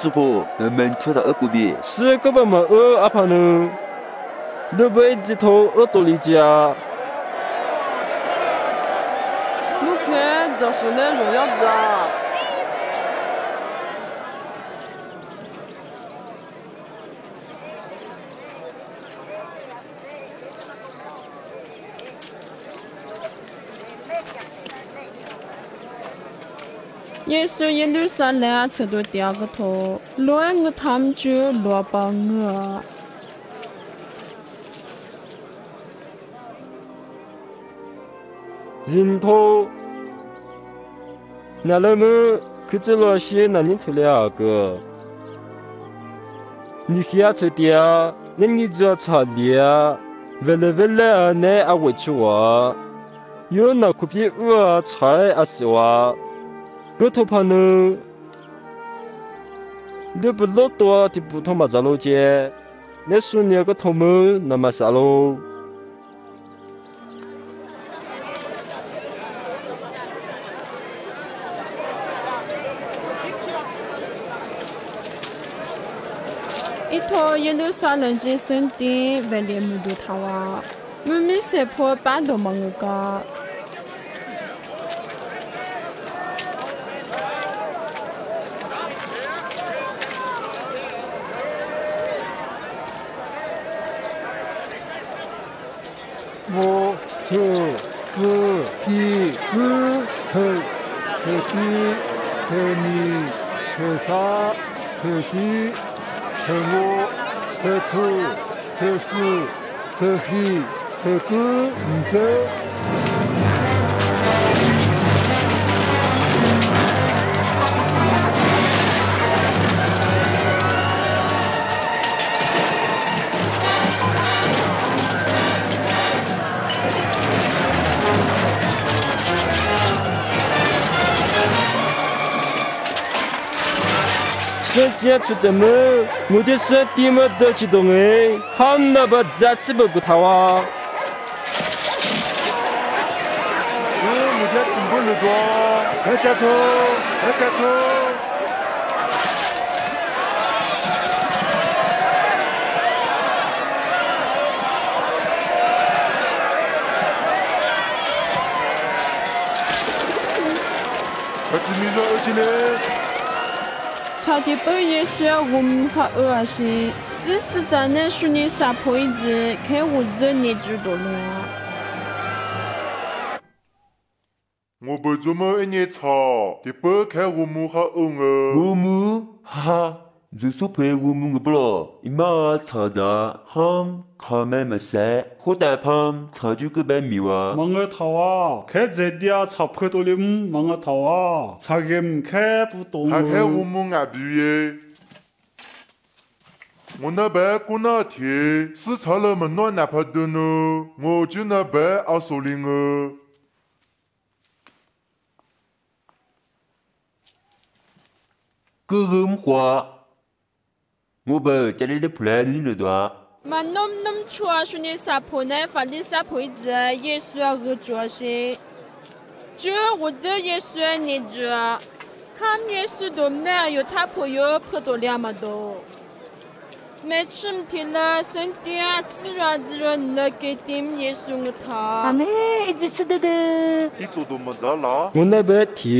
是主播，我们跳到二股边。是个把么二阿帕呢？yesu yindu san la chadu tia ga tho. Lo ang tham chu lo pa nga zin tho. Na le mu ku zhe lo xie na nin chu le ge. Ni xia chu tia nen ni zhe cha lia vele vele ne a wo chu wa. Yo na ku pi u a chai a si wa. 교토파는 르블로토와 디부토마 잘로제 네수니아가 토무 나마살로 이토 예루살렘 지센티 벨레무도 타와 무미세포 반도망가 제기, 제모, 제투, 제수, 제휘, 제끄, 제 时间出的门，我的身体没得启动哎，好那把杂气不不逃啊！我目前成本是多，快加车，快加车。子民说二进来，朝的半夜需要我们好恶心，只是在那树林撒破一子，看我这年纪多了。我不怎么一年草，的不看我们好恶啊。我们哈，如说陪我们个不咯？一马查查，ham 卡麦么塞，火大胖查就个白米哇。忙个头啊，看这点草破多了，忙个头啊，草个唔开不懂。他开我们俺毕业。我那边过那天是查了么暖哪怕的呢？我就那边二手零啊。个人话，我 nguba chalide pulani ne dwa ma nom nom chua shune sa pone fa de sa poi de yesu a ge chua she je wo de yesu ne je ham yesu do me yo ta po yo pro do lia ma do me chim ti la sen ti a zi ra zi ra ne ke tim yesu ng ta ame ji si de de ti zu do ma za la ngun ne be ti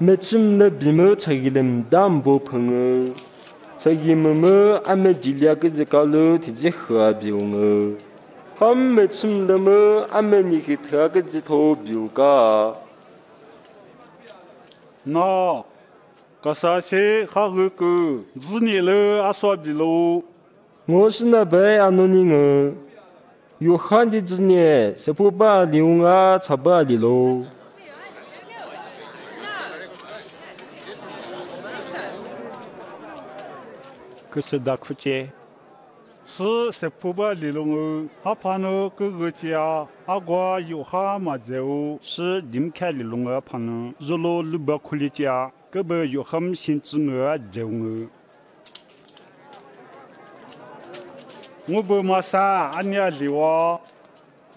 me chim le bi me cha gi lem dam bo pheng tsa yi mu mu ame jilya ki zika lu ti je khwa biu ngu. Ham me chum la mu ame ni ki thra ki je tho biu ka. Na, ka sa she kha hu ku, zi ni le a swa bi lo. Ngo shi na bai anu ni ngu. Yu khan di zi ni, se pu ba li nga cha ba li lo. kisi dakfuche. Si sepuba lilungu apano kukuchiya agwa yuha mazeu. Si dimka lilungu apano zulu luba kulichiya kuba yuham shinchungu zeungu. Ngubu masa anya liwa.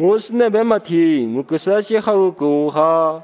Ngusne bemati ngukasa shihawu kuha.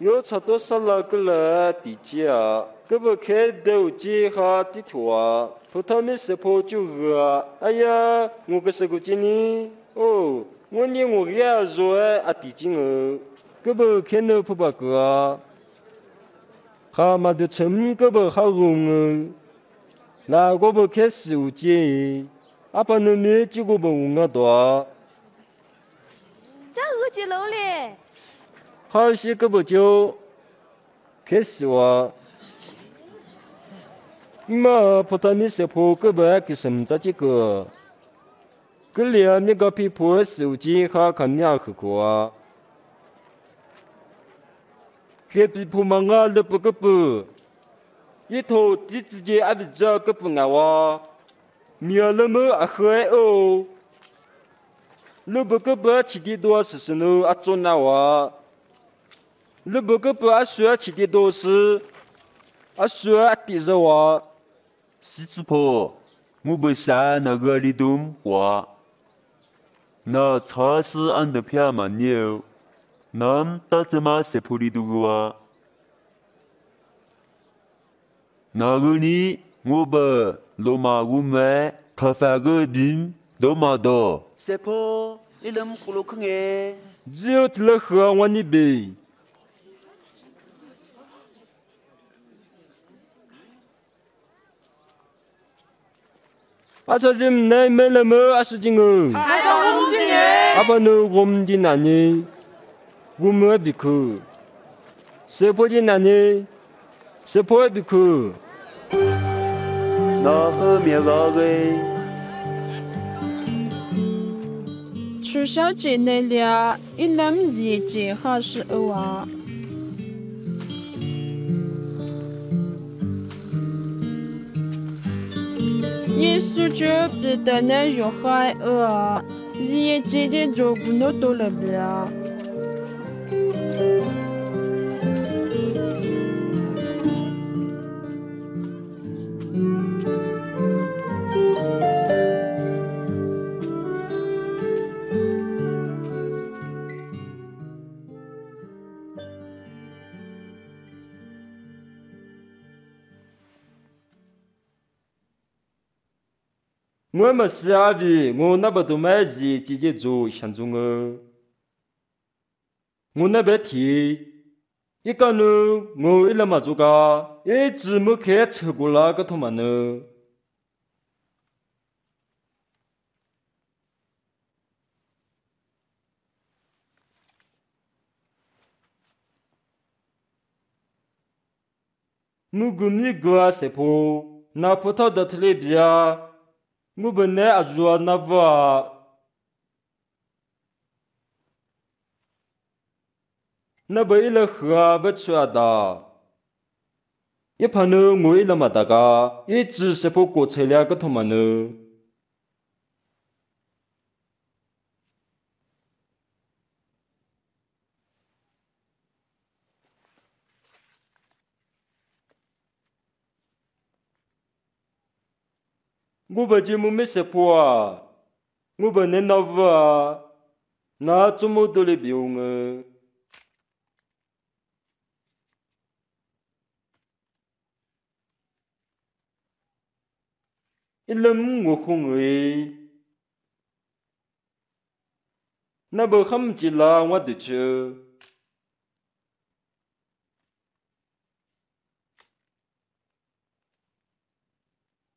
有差多少那个了地基啊？个不开头接下地图啊？葡萄没识破就饿。哎呀，我个是个经理哦，我连我也说啊地基哦，胳膊看到不把个？蛤蟆的称个不好红哦，那个不开十五节，阿爸那没几个不红啊多。咋二级楼嘞？好些个不就开始哇？你妈葡萄米识破个不给什么这几个？个两那个皮破手机还看两个过啊？个皮破嘛啊了不个不？一头地直接阿不着个不啊哇？你要那么啊喝哦？了不个不起的多是什么啊做那哇？你不个不阿说吃的东西，阿说的是话，是主婆，我不想那个里动话，那超市安的票嘛牛，那到怎么是铺里头个那个你我不罗马我买咖啡个饼都买到，是婆你能葫芦坑哎？只有提了喝我阿查金奈没那么阿是金哦，阿爸呢我们的男人，我们比克，谁破的男人，谁破比克，那和面个个，楚小姐那俩一男一姐还是二娃，耶稣就彼得那约翰呃，也接的就不能多了吧。我们是阿วี我那不 ngwe ma siya vi ngu na ba du ma ji ji ji zu shan zu ngu. Ngu na ba ti, i ka nu ngu i la ma zu ka, i zi mu ke chi gu la ka to ma nu. Ngu gumi gwa se po, na poto da tli biya, ngubne azwa nava naba ila khwa bachwa da. Ye phanu ngui lama da ga. Ye chi se po ko chhe lya ka thoma nu. nguba jimu mese puwa, nguba nena vwa, na tsumu dole biyunga. Ilam ngu khungi, naba khamchi la wadu chu.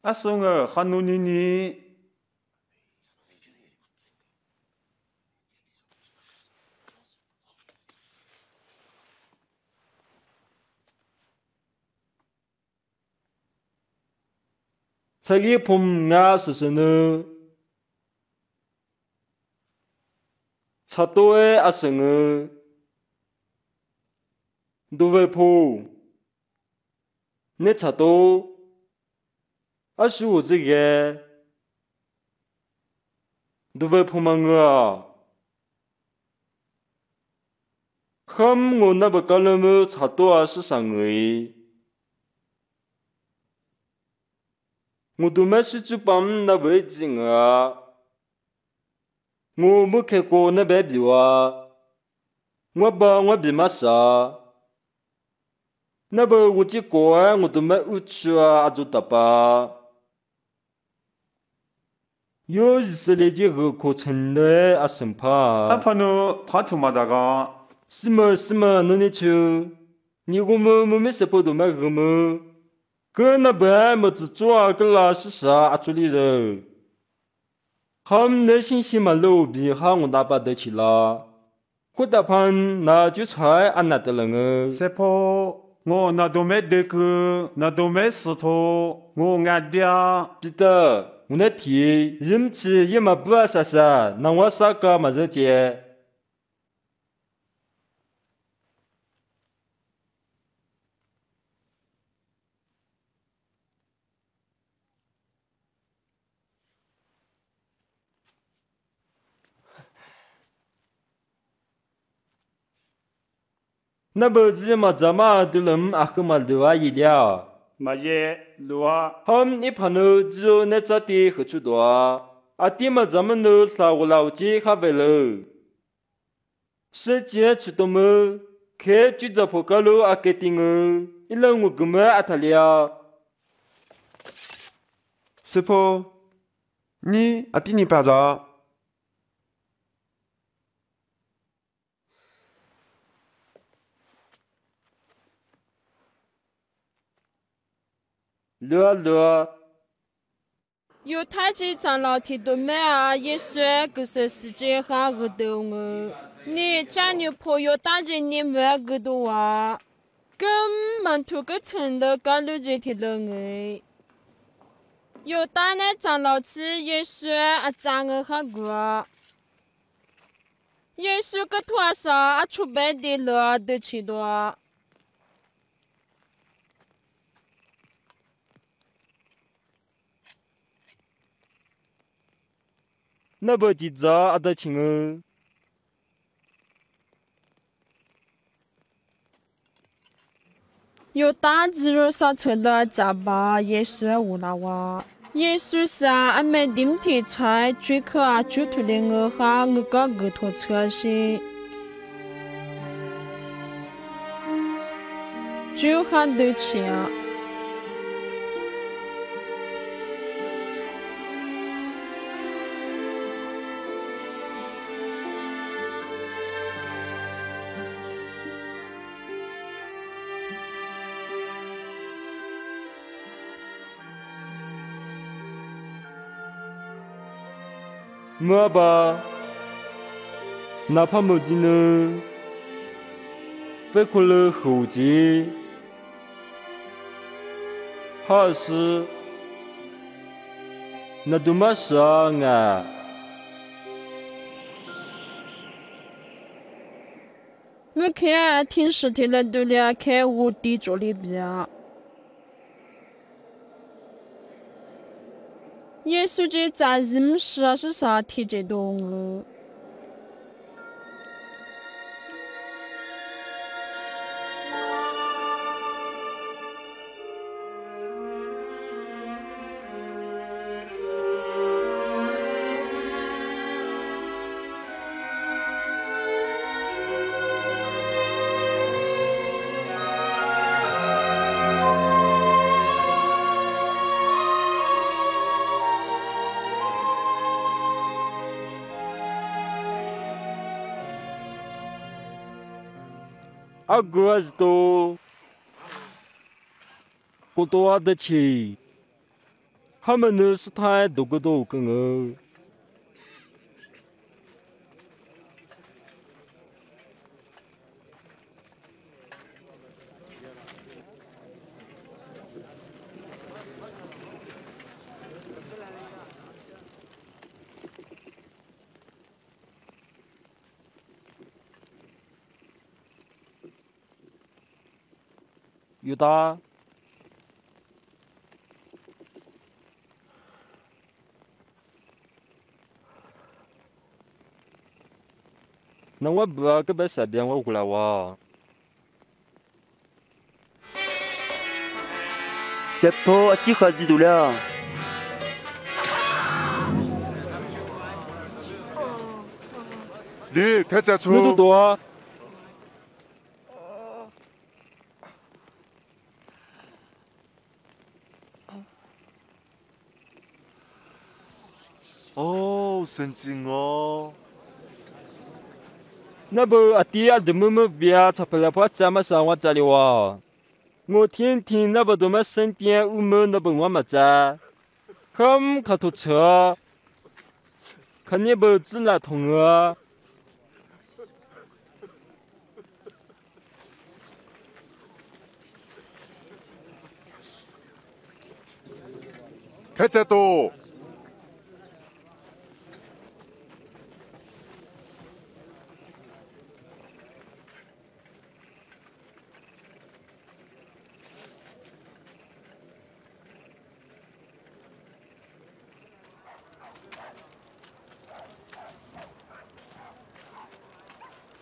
아성어 한눈이니 자기 봄나 스스는 차도의 아성의 누베포 내 차도 아슈 지게 두베 포망아 kham ngu na ba kalamu chato a si sangui. Ngu du ma shi chu pam na ba jing a. Ngu mu ke ko na ba bi wa. Ngu ba ngu bi ma sa. Na ba wu ji ko a ngu du ma u chu a a ju ta pa. 有去啊，就打吧。有以色列这个课程的阿生怕，他怕侬怕土嘛咋个？是么是么，那你去，你我们我们是不都买个么？个那边么子做啊个啦是啥阿处理人？他们那信息嘛路比哈我大把得去了，或大盘那就菜俺那得人呃。是不？我那都没得个，那都没石头，我俺爹彼得。una ti rim chi yima bua sa sa na wa sa ka ma zhe jie. Na bo zi ma za ma du lem a ke ma du wa yi liao. 마제 루아. 험니 파누 즈오 네차티 흐추도아 아티마 자만노 사울라우지 하벨로 세제 추도무 ké chú zà phô ká lô á ké tí ngư, í lô ngù gù mè á thà lià. Sư phô, ní á tí nì bà zà, 乐乐，犹太人长老提到咩啊？耶稣可是世界上个头我，你假如朋友打着你们个的话，根本图个程度搞路这条路哎。有大呢长老去耶稣啊，长个好个。耶稣个托上啊，出版的了都去多。那不记着阿德亲儿，有大肌肉上车的咋吧？耶稣无那哇。耶稣是啊，俺们顶天菜最可啊，就图的我哈我个个拖车些，就喊得起啊。maba napa modine fe kole hou ji ha si na duma sa nga we kya tin shi ti la du khe wu ti jo li bia 耶稣这在人世是啥体这动？阿哥是多，过多的钱，他们那是太多个多个 我。有大，那我不要个别随便我过来哇。C'est pas qui a dit de là. 你太在错。那多多 sentingo na bu atia de mu mu via cha pela pa cha ma sa wa cha li wa ngo tin tian na bu de ma sen ti a u mu na bu wa ma chau. Khani abu ti la tonga. 찔라 통어 대체도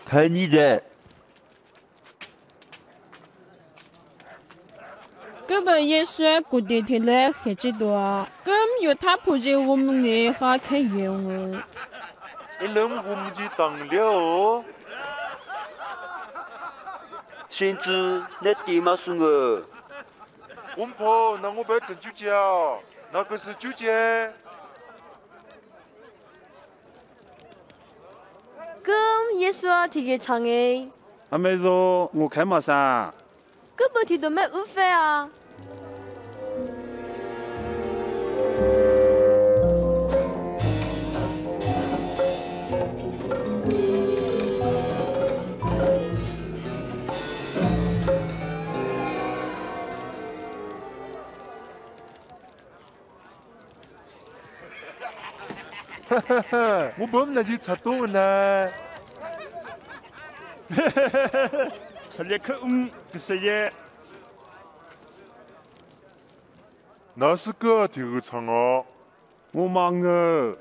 看你在，根本也算古典天来很几多，根有他不见我们爱好看烟哦。你能我们就上了哦。甚至那爹妈说我，我婆那我被整酒家，那个是酒驾。咁耶稣提个唱诶，阿妹说我开嘛噻，根本提都没误费啊。我本来就吃多呢。吃了口嗯，个谁耶？那是个挺个长啊。我忙啊。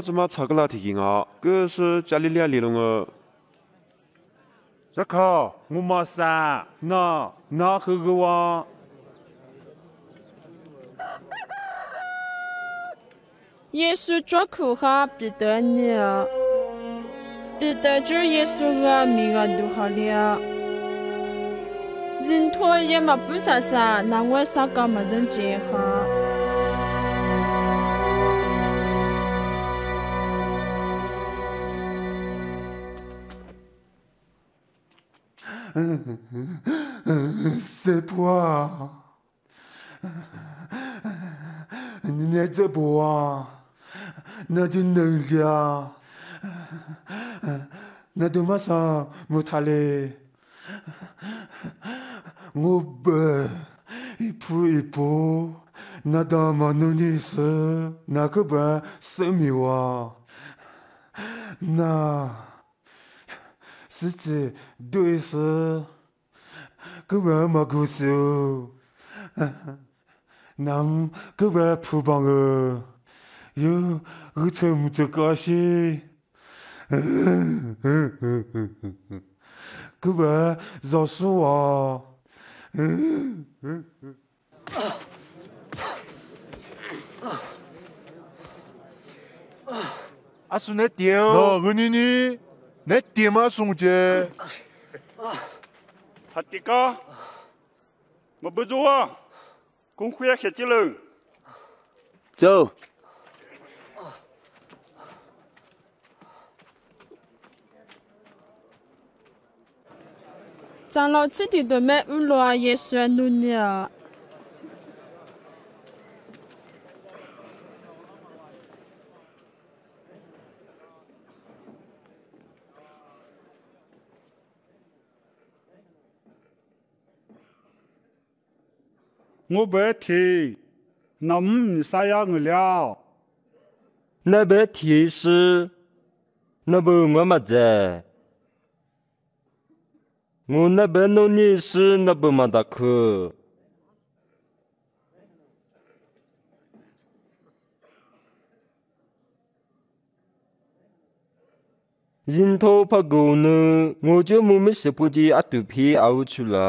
个大芝麻炒个老提琴啊，个是加利利亚里龙哦。这卡，我马三那那喝个哇。耶稣抓苦哈彼得呢？彼得就耶稣个名啊都好了。人托也嘛不啥啥，那我啥个嘛人接哈。C'est toi. 내자 보아. 나도 놀자. 나도 마사 못할래. 못배 이쁘 이쁘 나다 마누니 뭐 있어 나그봐 쓰미와 나 自己对是个外嘛故事哦，nam 个外铺帮哦，有我从不这高兴，个外饶恕我，阿叔那丢，那个妮妮。那爹妈送去。他爹个，我不做啊，公会下去了。走。长老吃的都没乌罗也算努力 ngô bế thị, nắm xa yá ngư liao. Nà bế thị sư, nà bù ngô mà dè. Ngô nà bế nô nì sư nà bù mà đà khư. yin tho pa go nu ngo jo mu mi se pu ji a tu phi a u chu la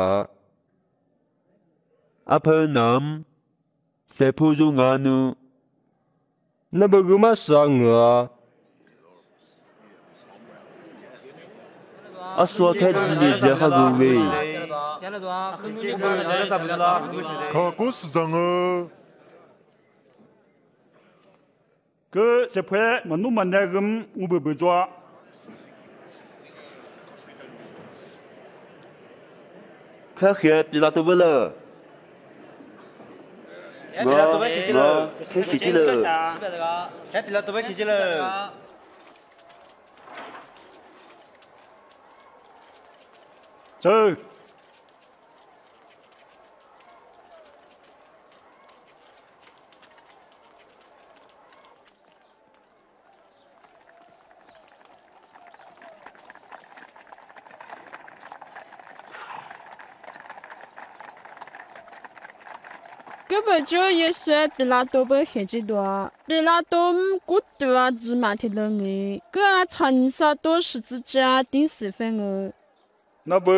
apha nam se phu zu nga nu na ba gu ma sa nga a so the ji ni je ha zu we ka gu si zang e ge se phe ma nu ma na gum u bu bu zwa ka khie pi la tu bu le lờ 뭐, 뭐, 기질러. 해필라토 왜 기질러? 저 根本就也算比拉多不很几多，比拉多过多啊，只马天了哎，个啊长沙多十字架顶十分哦。那不，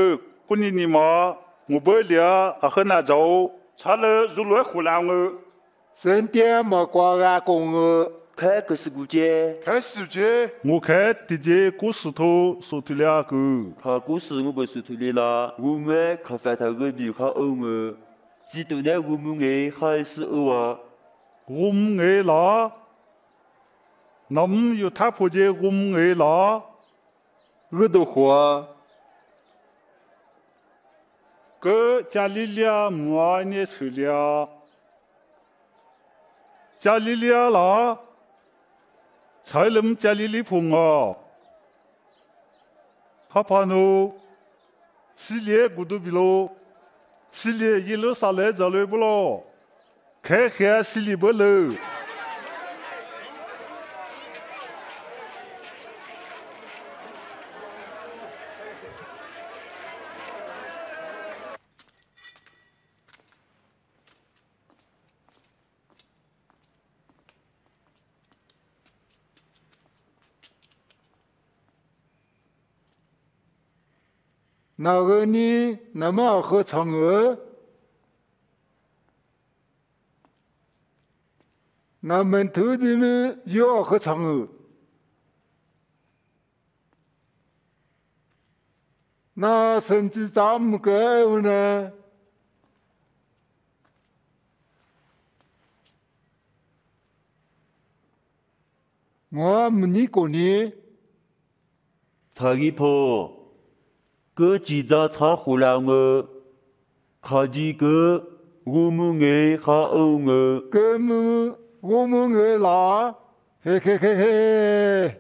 过年你妈，我不了，啊很难走，查了如来湖南哦。身点嘛挂阿公哦，看个是古节，看世界。我看弟弟过石头说的两个，看故事我不说出来了，我们看翻他个面看欧么。知道呢，我们嘅还是我，我们嘅啦，那么有他婆姐我们嘅啦，我的话，个加利利亚莫尼出了，加利利亚啦，才能加利利碰啊，哈帕努，系列古都比罗，系列一路上来走来不咯，看看系列不喽。那个你那么喝嫦娥？那门头的们又要喝嫦娥？那甚至咱们个呢？我们你过年，查一婆。个几只茶壶了我，卡几个我们爱哈欧我，个么我们爱啦，嘿嘿嘿嘿。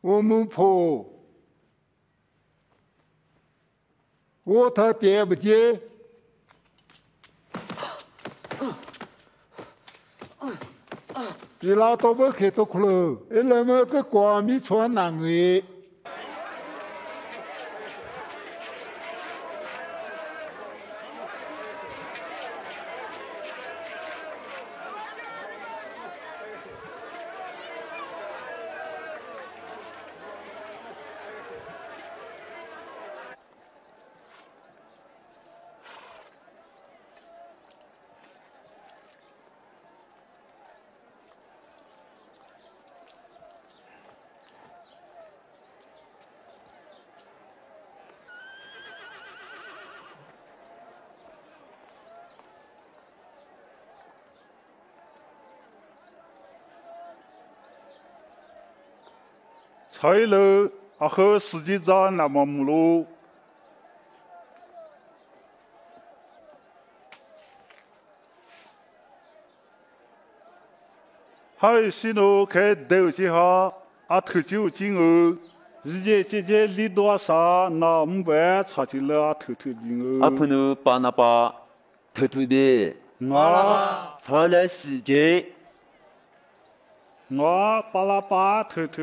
我们婆，我他爹不接。pi la to bo ke to khu lo e le me ke kwa mi chwa na ngwe 菜了，啊和实际上那么木路，还是喏开头几下，啊头酒精哦，日节节节里多少，那五百差起了啊头头进哦。阿婆喏巴那巴，偷偷的，我查来时间，我巴拉巴偷偷。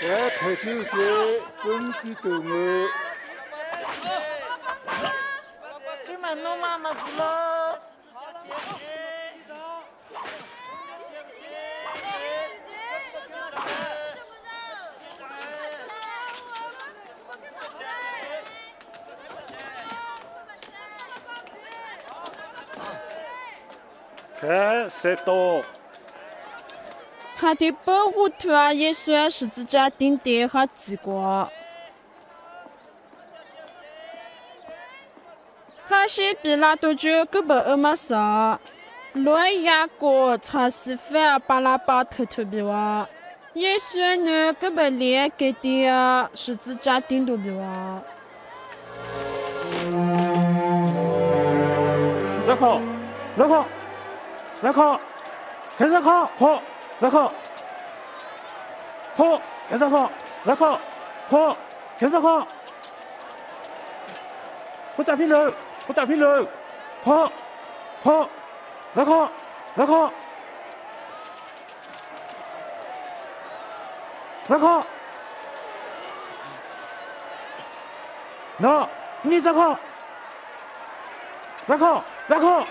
我退休时工资都没。你们弄嘛嘛子咯？哎，谁懂？他的保护图啊，也算十字架顶点和极光。哈西比拉多就根本二马上，罗亚国查西反而巴拉巴偷偷比哇，也算呢根本连给的啊十字架顶都比哇。再考，再考，再考，还再考，好， 락커 포 견사커 락커 포 견사커 호짜 필름 호짜 필름 포포 락커 락커 락커 너 니사커 락커 락커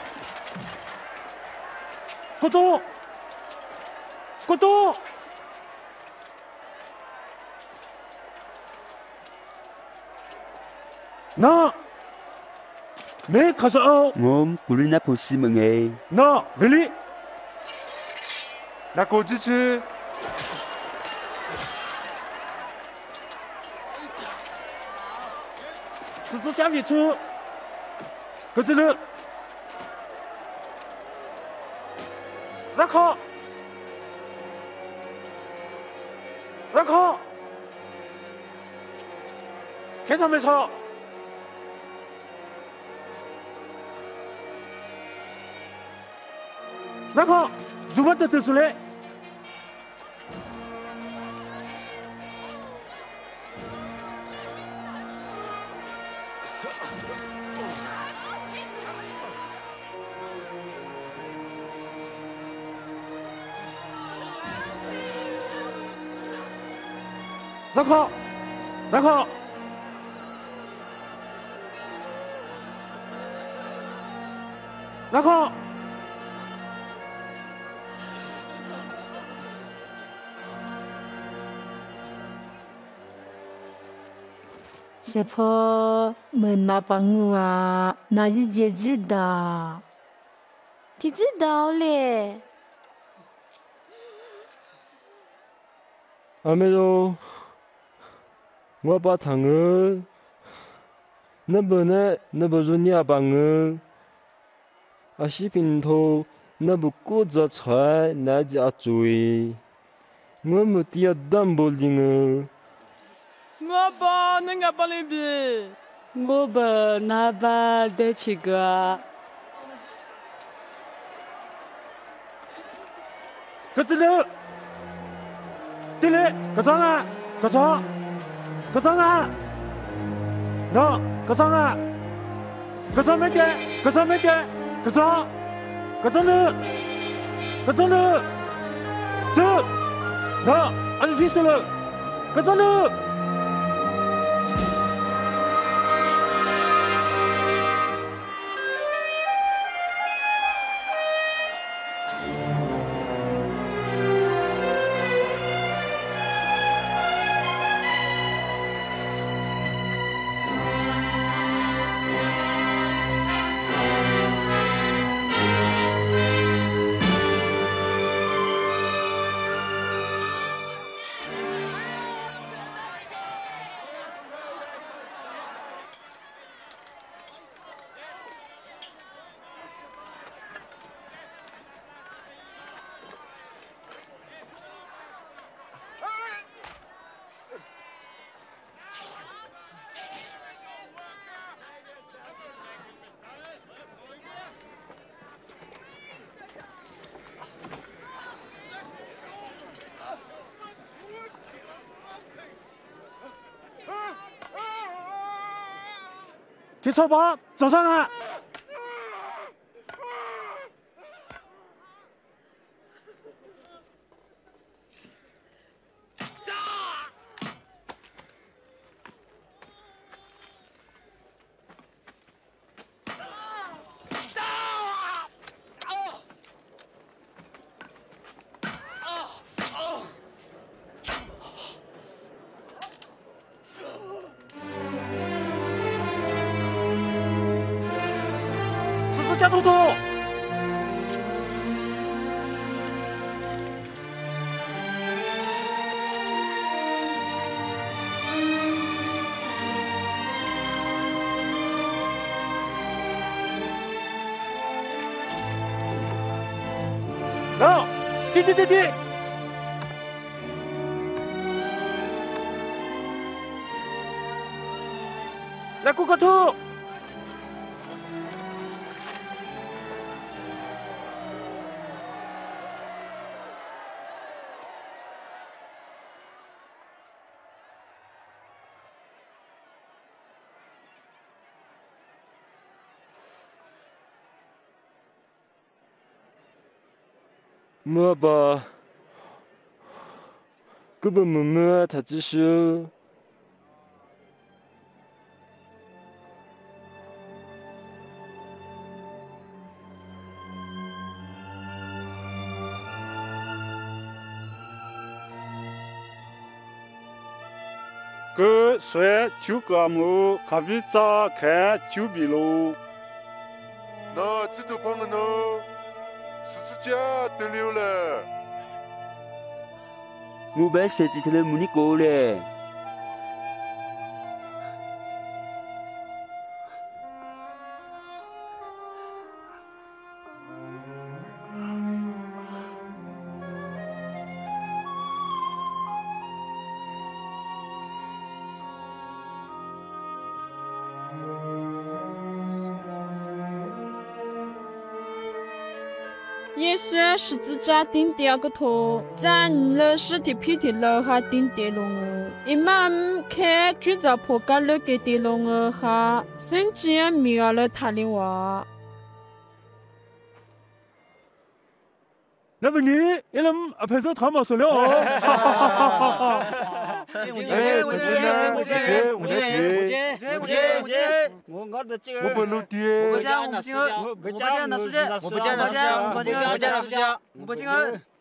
호토 咕咚，那，没开始哦，我古里那破西门哎，那，威力，那过去去，十字加尾出，搁这里，让 계속하면서 나가 누구한테 뜻을래? 나가 나가 是婆没拿帮我啊，那是姐知道。你知道嘞？阿妹喽，我把糖儿，那不呢？那不是你阿帮儿，阿西平头那不过着菜，那家追，我没地下淡薄灵儿。我把那个把那边，我把那把带去个，搁这里，这里，搁张啊，搁张，搁张啊，喏，搁张啊，搁张没得，搁张没得， 搁张，搁张呢，搁张呢，走，喏，俺就停手了，搁张呢。铁超包，走上来！走，踢踢踢踢！来，顾客兔！我把 个不么么他只是。个水就个么，咖啡渣看就比喽。那这都胖了呢， 得了了。我把手机头的母你过来。稣十字架钉第二个头，在你的尸体皮的楼下钉的龙儿，一满看举着破盖了给的龙儿哈，瞬间秒了他的话。那么你一人拍摄他们说了哦。接，我接，我接，我接，我接，我接，我接，我我的这个，我不录的。我不讲，我不讲，我不讲，拿书记，我不讲，拿书记，我不讲，我讲拿书记，我不讲，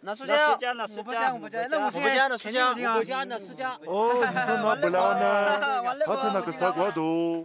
拿书记，我不讲，我不讲，我不讲，那我不讲，拿书记，我不讲，拿书记。哦，你看拿不了呢，他是那个傻瓜多。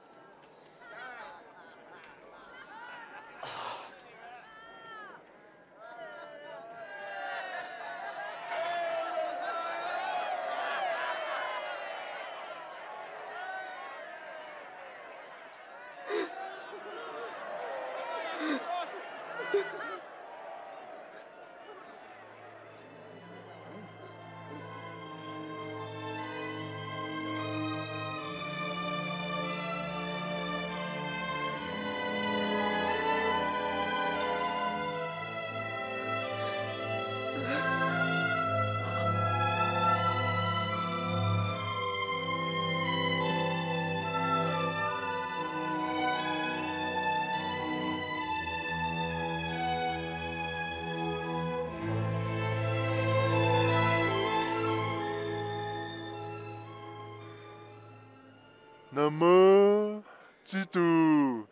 지두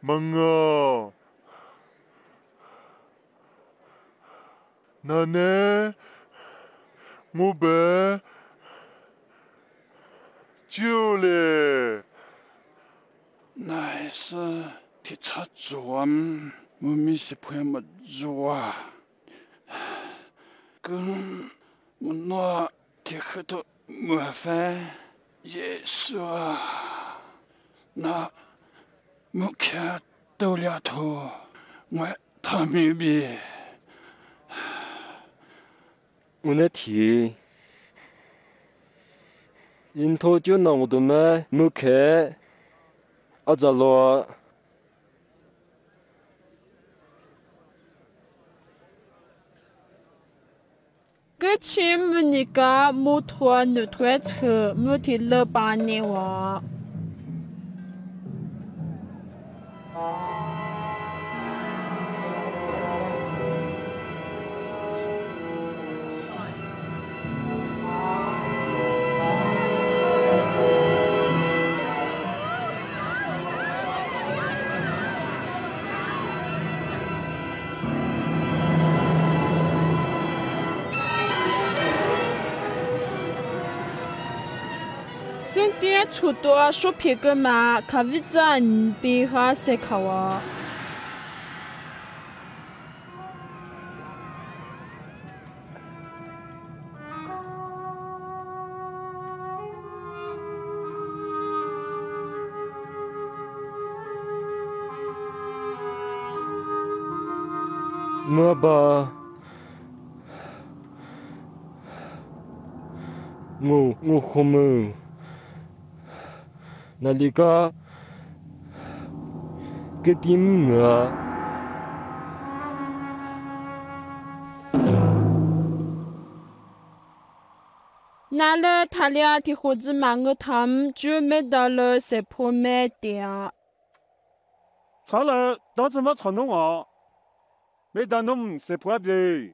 망어 나네 무베 지올레 나이스 티차 좋음 무미스 포에마 좋아 그럼 문노 티크도 무페 예수아 那目前都了头，我他明白。我那天，人头就拿我的麦目开，阿扎罗。个亲母尼个摩托牛推车，摩提了八年哇。出多少片干嘛咖啡在你背后塞卡我摸吧我我好闷 那里个个地我。拿了他俩的伙子忙个他们就没到了石坡买的。查了，到怎么查弄啊？没到弄石坡的。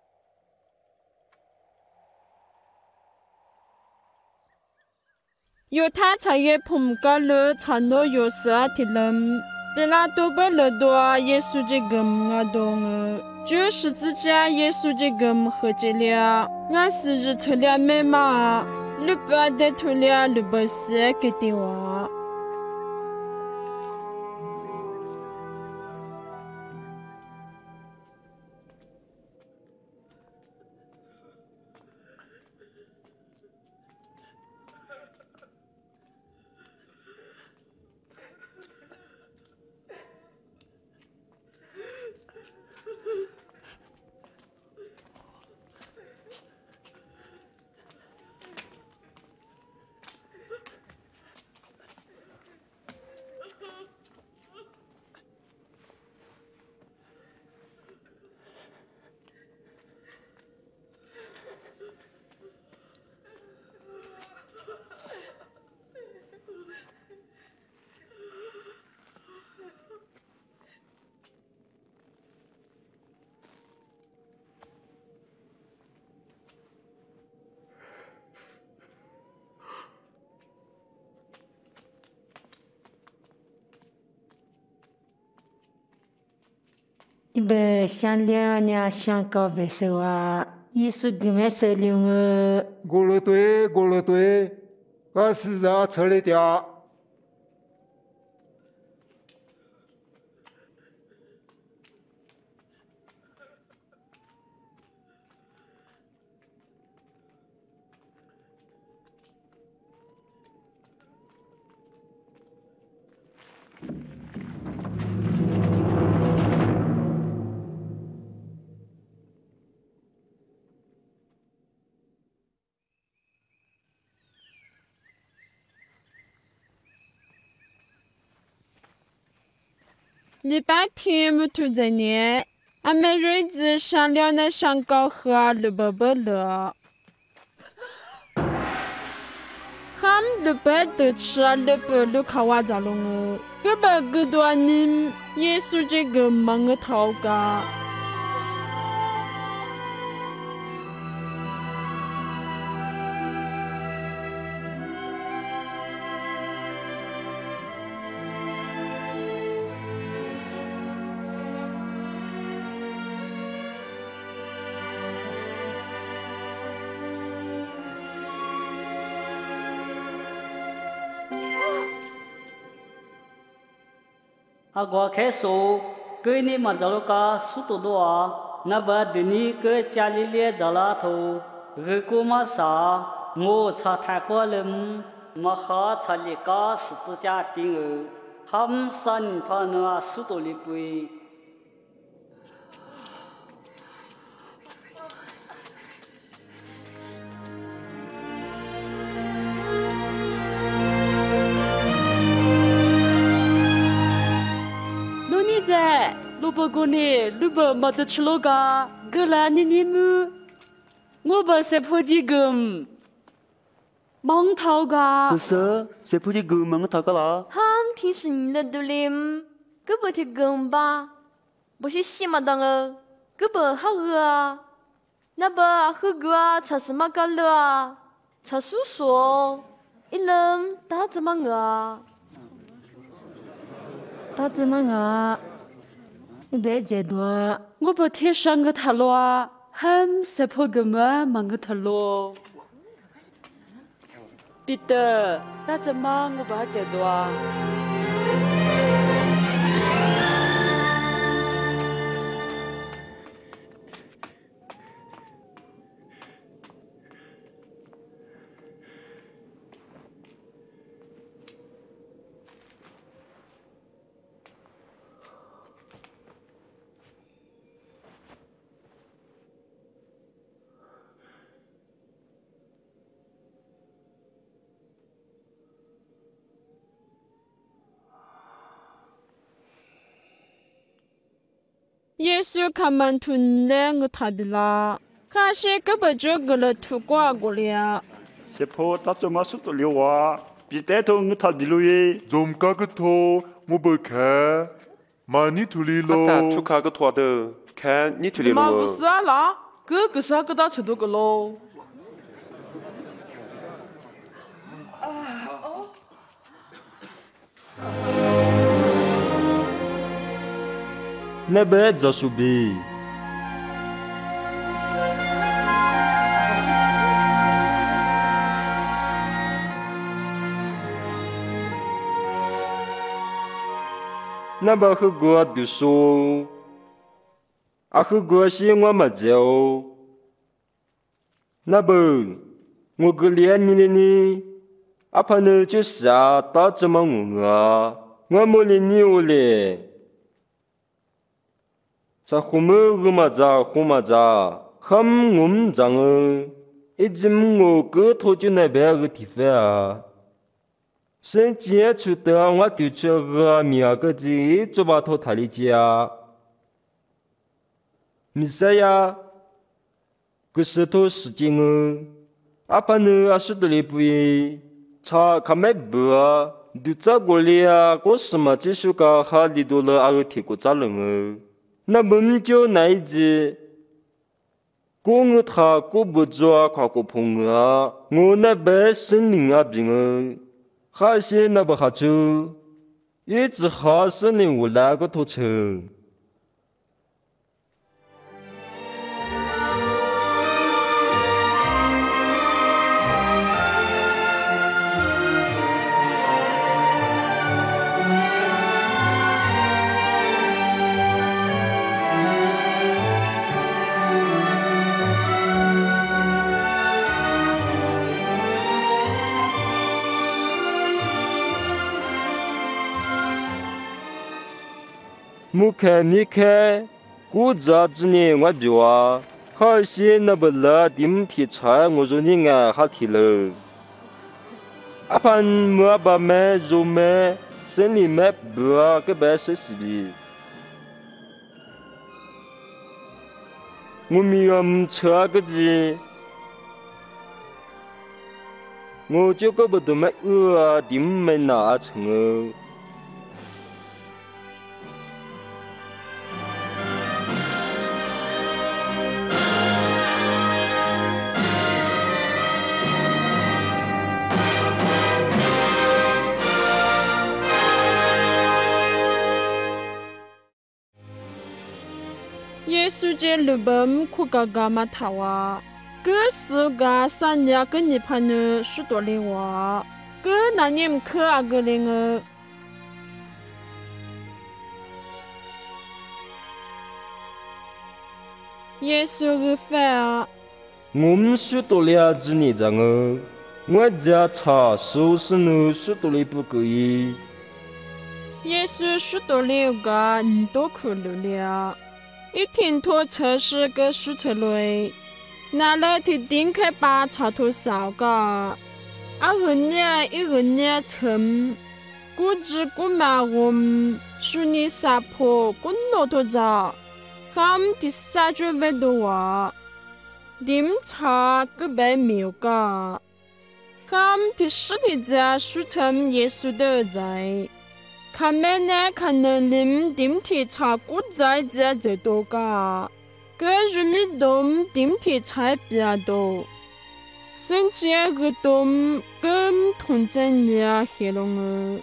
有他才也捧高了，查弄有啥的人，别拉都不了多，耶稣这个么东啊。就是自家耶稣这个合计了，俺是日出了美嘛，你不得出了，六百四给的哇。你别想两年想搞卫生啊，艺术根本是零礼拜天木头在呢，俺们瑞子商量那上高河绿不不了，他们绿不都吃绿不绿卡瓦扎龙哦？个把个头个我开始给你们走个速度的啊，那不得你个家里列着了头，如果没啥，我擦太过了，没好擦你个十字架顶哦，他们三年跑那速度的背。在萝卜过呢，萝卜没得吃了个，个啦你你们，我把谁破几个？蒙头噶。不是，谁破几个蒙头噶啦？他们听是你的都灵，个不提更吧？不是西马当哦，个不好饿，那不喝个才是马个了，才叔叔，一人打怎么饿？打怎么饿？你别解多，我不贴上个他罗，很识破个么忙个他罗。彼得，那怎么我不解多？耶稣看门徒两个塔比拉，看些根本就个了土瓜过了。是婆他怎么说得了哇？别带头我他比路耶。Zom ka ke tho mo be kha. Ma ni thu li 他打 lo. 出卡个拖的，看你处理妈不了是。啊啦，哥哥是个到吃多个喽。那边找手臂。那边和哥读书，啊和哥是我们教。那边我个连你的呢，阿怕呢就啥打怎么我啊，我没理你我嘞。 자, 호무 음마자 호마자 험음 장은 이짐고 그 토준의 배그 디페야. 신지에 주대왕과 뒤쳐가 미야그지 좁아토 달리지야. 미세야 그스토 스징은 아파느 아수들이 부이 차 감에 부아 누짜 골리야 고스마 지수가 하리도르 아르티고 자릉을 那门就那一只，公我他过不做跨过棚啊，我那边森林啊病啊，还是那不好处，一直好森林我那个头车。mukhe mikhe ku za zini nga biwa khoi si na bala dim thi cha ngu zu ni nga ha thi le apan mua ba me zu me sen li me bua ke ba se si bi ngu mi yam cha ke ji ngu chu ko bu du me u dim me na a chang 耶稣这路本苦嘎嘎嘛他哇，个是个三年跟你朋友许多的哇，个那年可啊个的我。耶稣个饭啊，我们许多了几年长哦，我家茶收拾呢许多的不够意。耶稣许多了个你都苦了了。一天拖车是个蔬菜类，拿了提顶开把草头烧个，啊个娘一个年成，估计估嘛我们属你撒婆滚骆驼着，他们第三句问的话，顶茶个白苗个，他们第十的家属成耶稣的在。看妹呢，看能林顶铁茶古在这这多个，个玉米东顶铁菜比较多，甚至个东跟同真呀黑龙儿。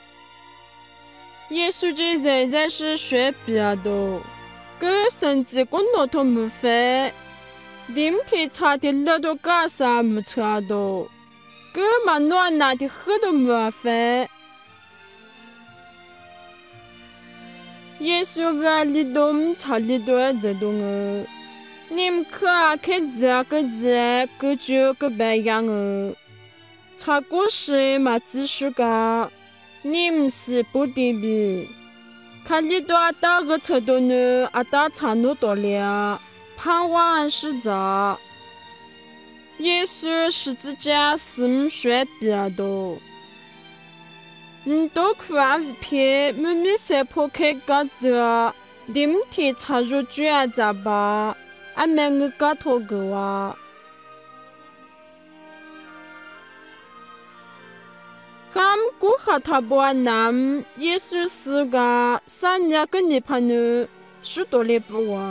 耶稣这人在是学比较多，个甚至滚骆驼没飞，顶铁茶的耳朵干啥没吃多，个嘛暖拿的喝都没飞。里多这东哦，你们可啊看这个这个就个白样哦，查故事嘛只是个，你们是不得比，看里多大个程度呢？啊大差那多了，盼望是这，耶稣十字架是水比较多。嗯，多！ndokwa pye mumi se poke gadzo dim ti chajo jya zaba ameng ga to gwa kam ku khatha bo nam. Yesu ga. Sanya ga ni phanu shu to le bo wa.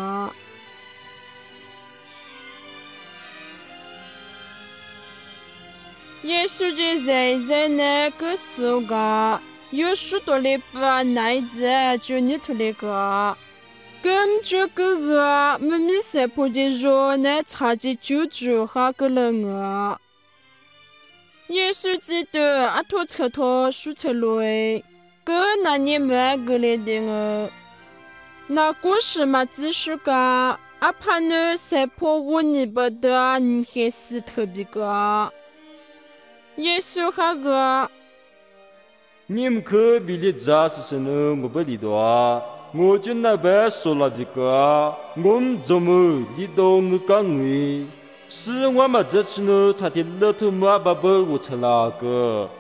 Yesu ji zai zai ne ke su ga 有许多的不耐子就你图的个，根据个个我们社会的热呢，差的救助哈个人啊。耶稣基督阿托车托数车来，个那你们个来的我，那故事嘛只是个阿怕呢社会我你不得你还是特别个，耶稣 예수 하가 님 그빌리 자스스는 고벌이도아 모준나 베솔라지카 곰 좀으 리동 강위 스와마 저츠노 타티 러트마 바버 우철라거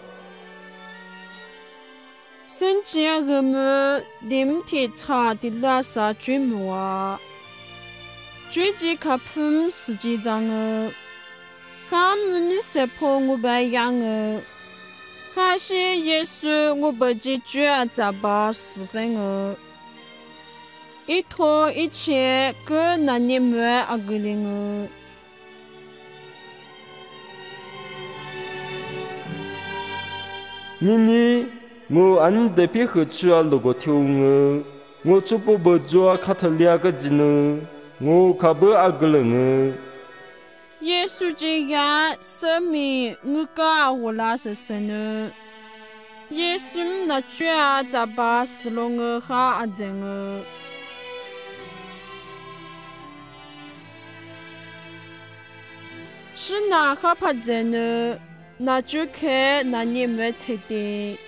선지야 그무 님티 차딜라사 주무와 주지 가품 스지장의 Kam ni se po ngu ba yang e. Ka shi Yesu ngu ba ji ju a za ba si fen e. I to i che ge na ni mue a gu ling e. Ni ni ngu an de pi he chu a lu go tiu ngu. Ngu chu po bo jo a ka ta lia ga ji ne. Ngu ka bo a gu le ngu. 耶稣这样生命，我讲我那是什呢？耶稣那句啊，咋把死了我哈阿真哦？是哪哈怕真呢？那就看那你们猜的，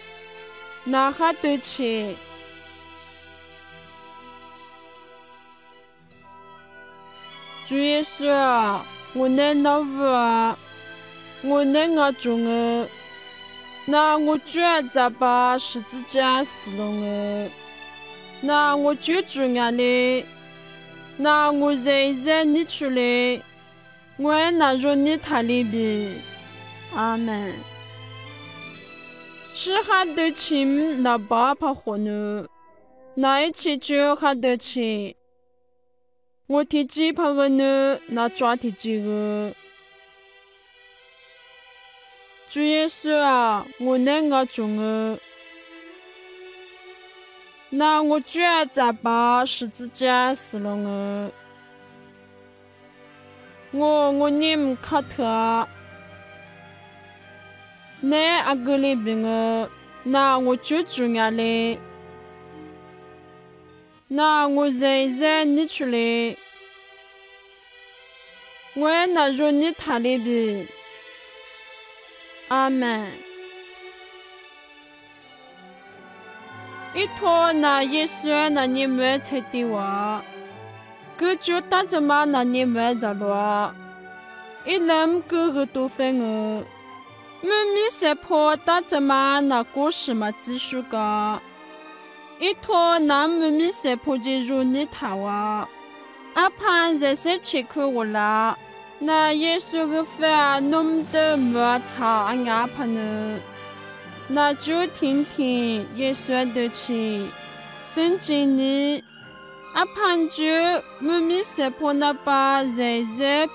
哪哈得起？主耶稣啊！ 我那那屋，我那个中啊，那我居然在把十字架死了啊，那我就住眼里，那我认认你出来，我那若你他里边，阿门。是还得亲那爸爸活呢，那一起就还得亲。我提几把个呢，那抓提几个。主耶稣啊，我那个中啊，那我居然在把十字架死了啊！我我你们卡特，那阿个里边啊，那我就住眼嘞。那我认认你出来，我那若你他里边，阿门。一托那耶稣那你们才的话，个就打着嘛那你们着了，一人个个都分我，我咪识破打着嘛那故事嘛技术个。一托那么米色破的如你他哇，阿潘人生吃苦我啦，那耶稣个饭弄得没差俺阿潘呢，那就听听耶稣的气，圣经里阿潘就我米色破那把人人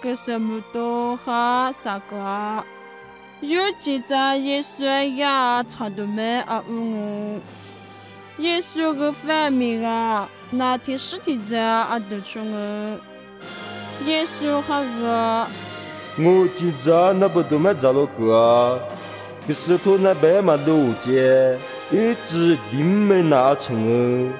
耶稣个发明啊那天尸体在阿德村耶稣哈格我今早那不都没找到歌啊可是托那白马路舞一直都没拿成哦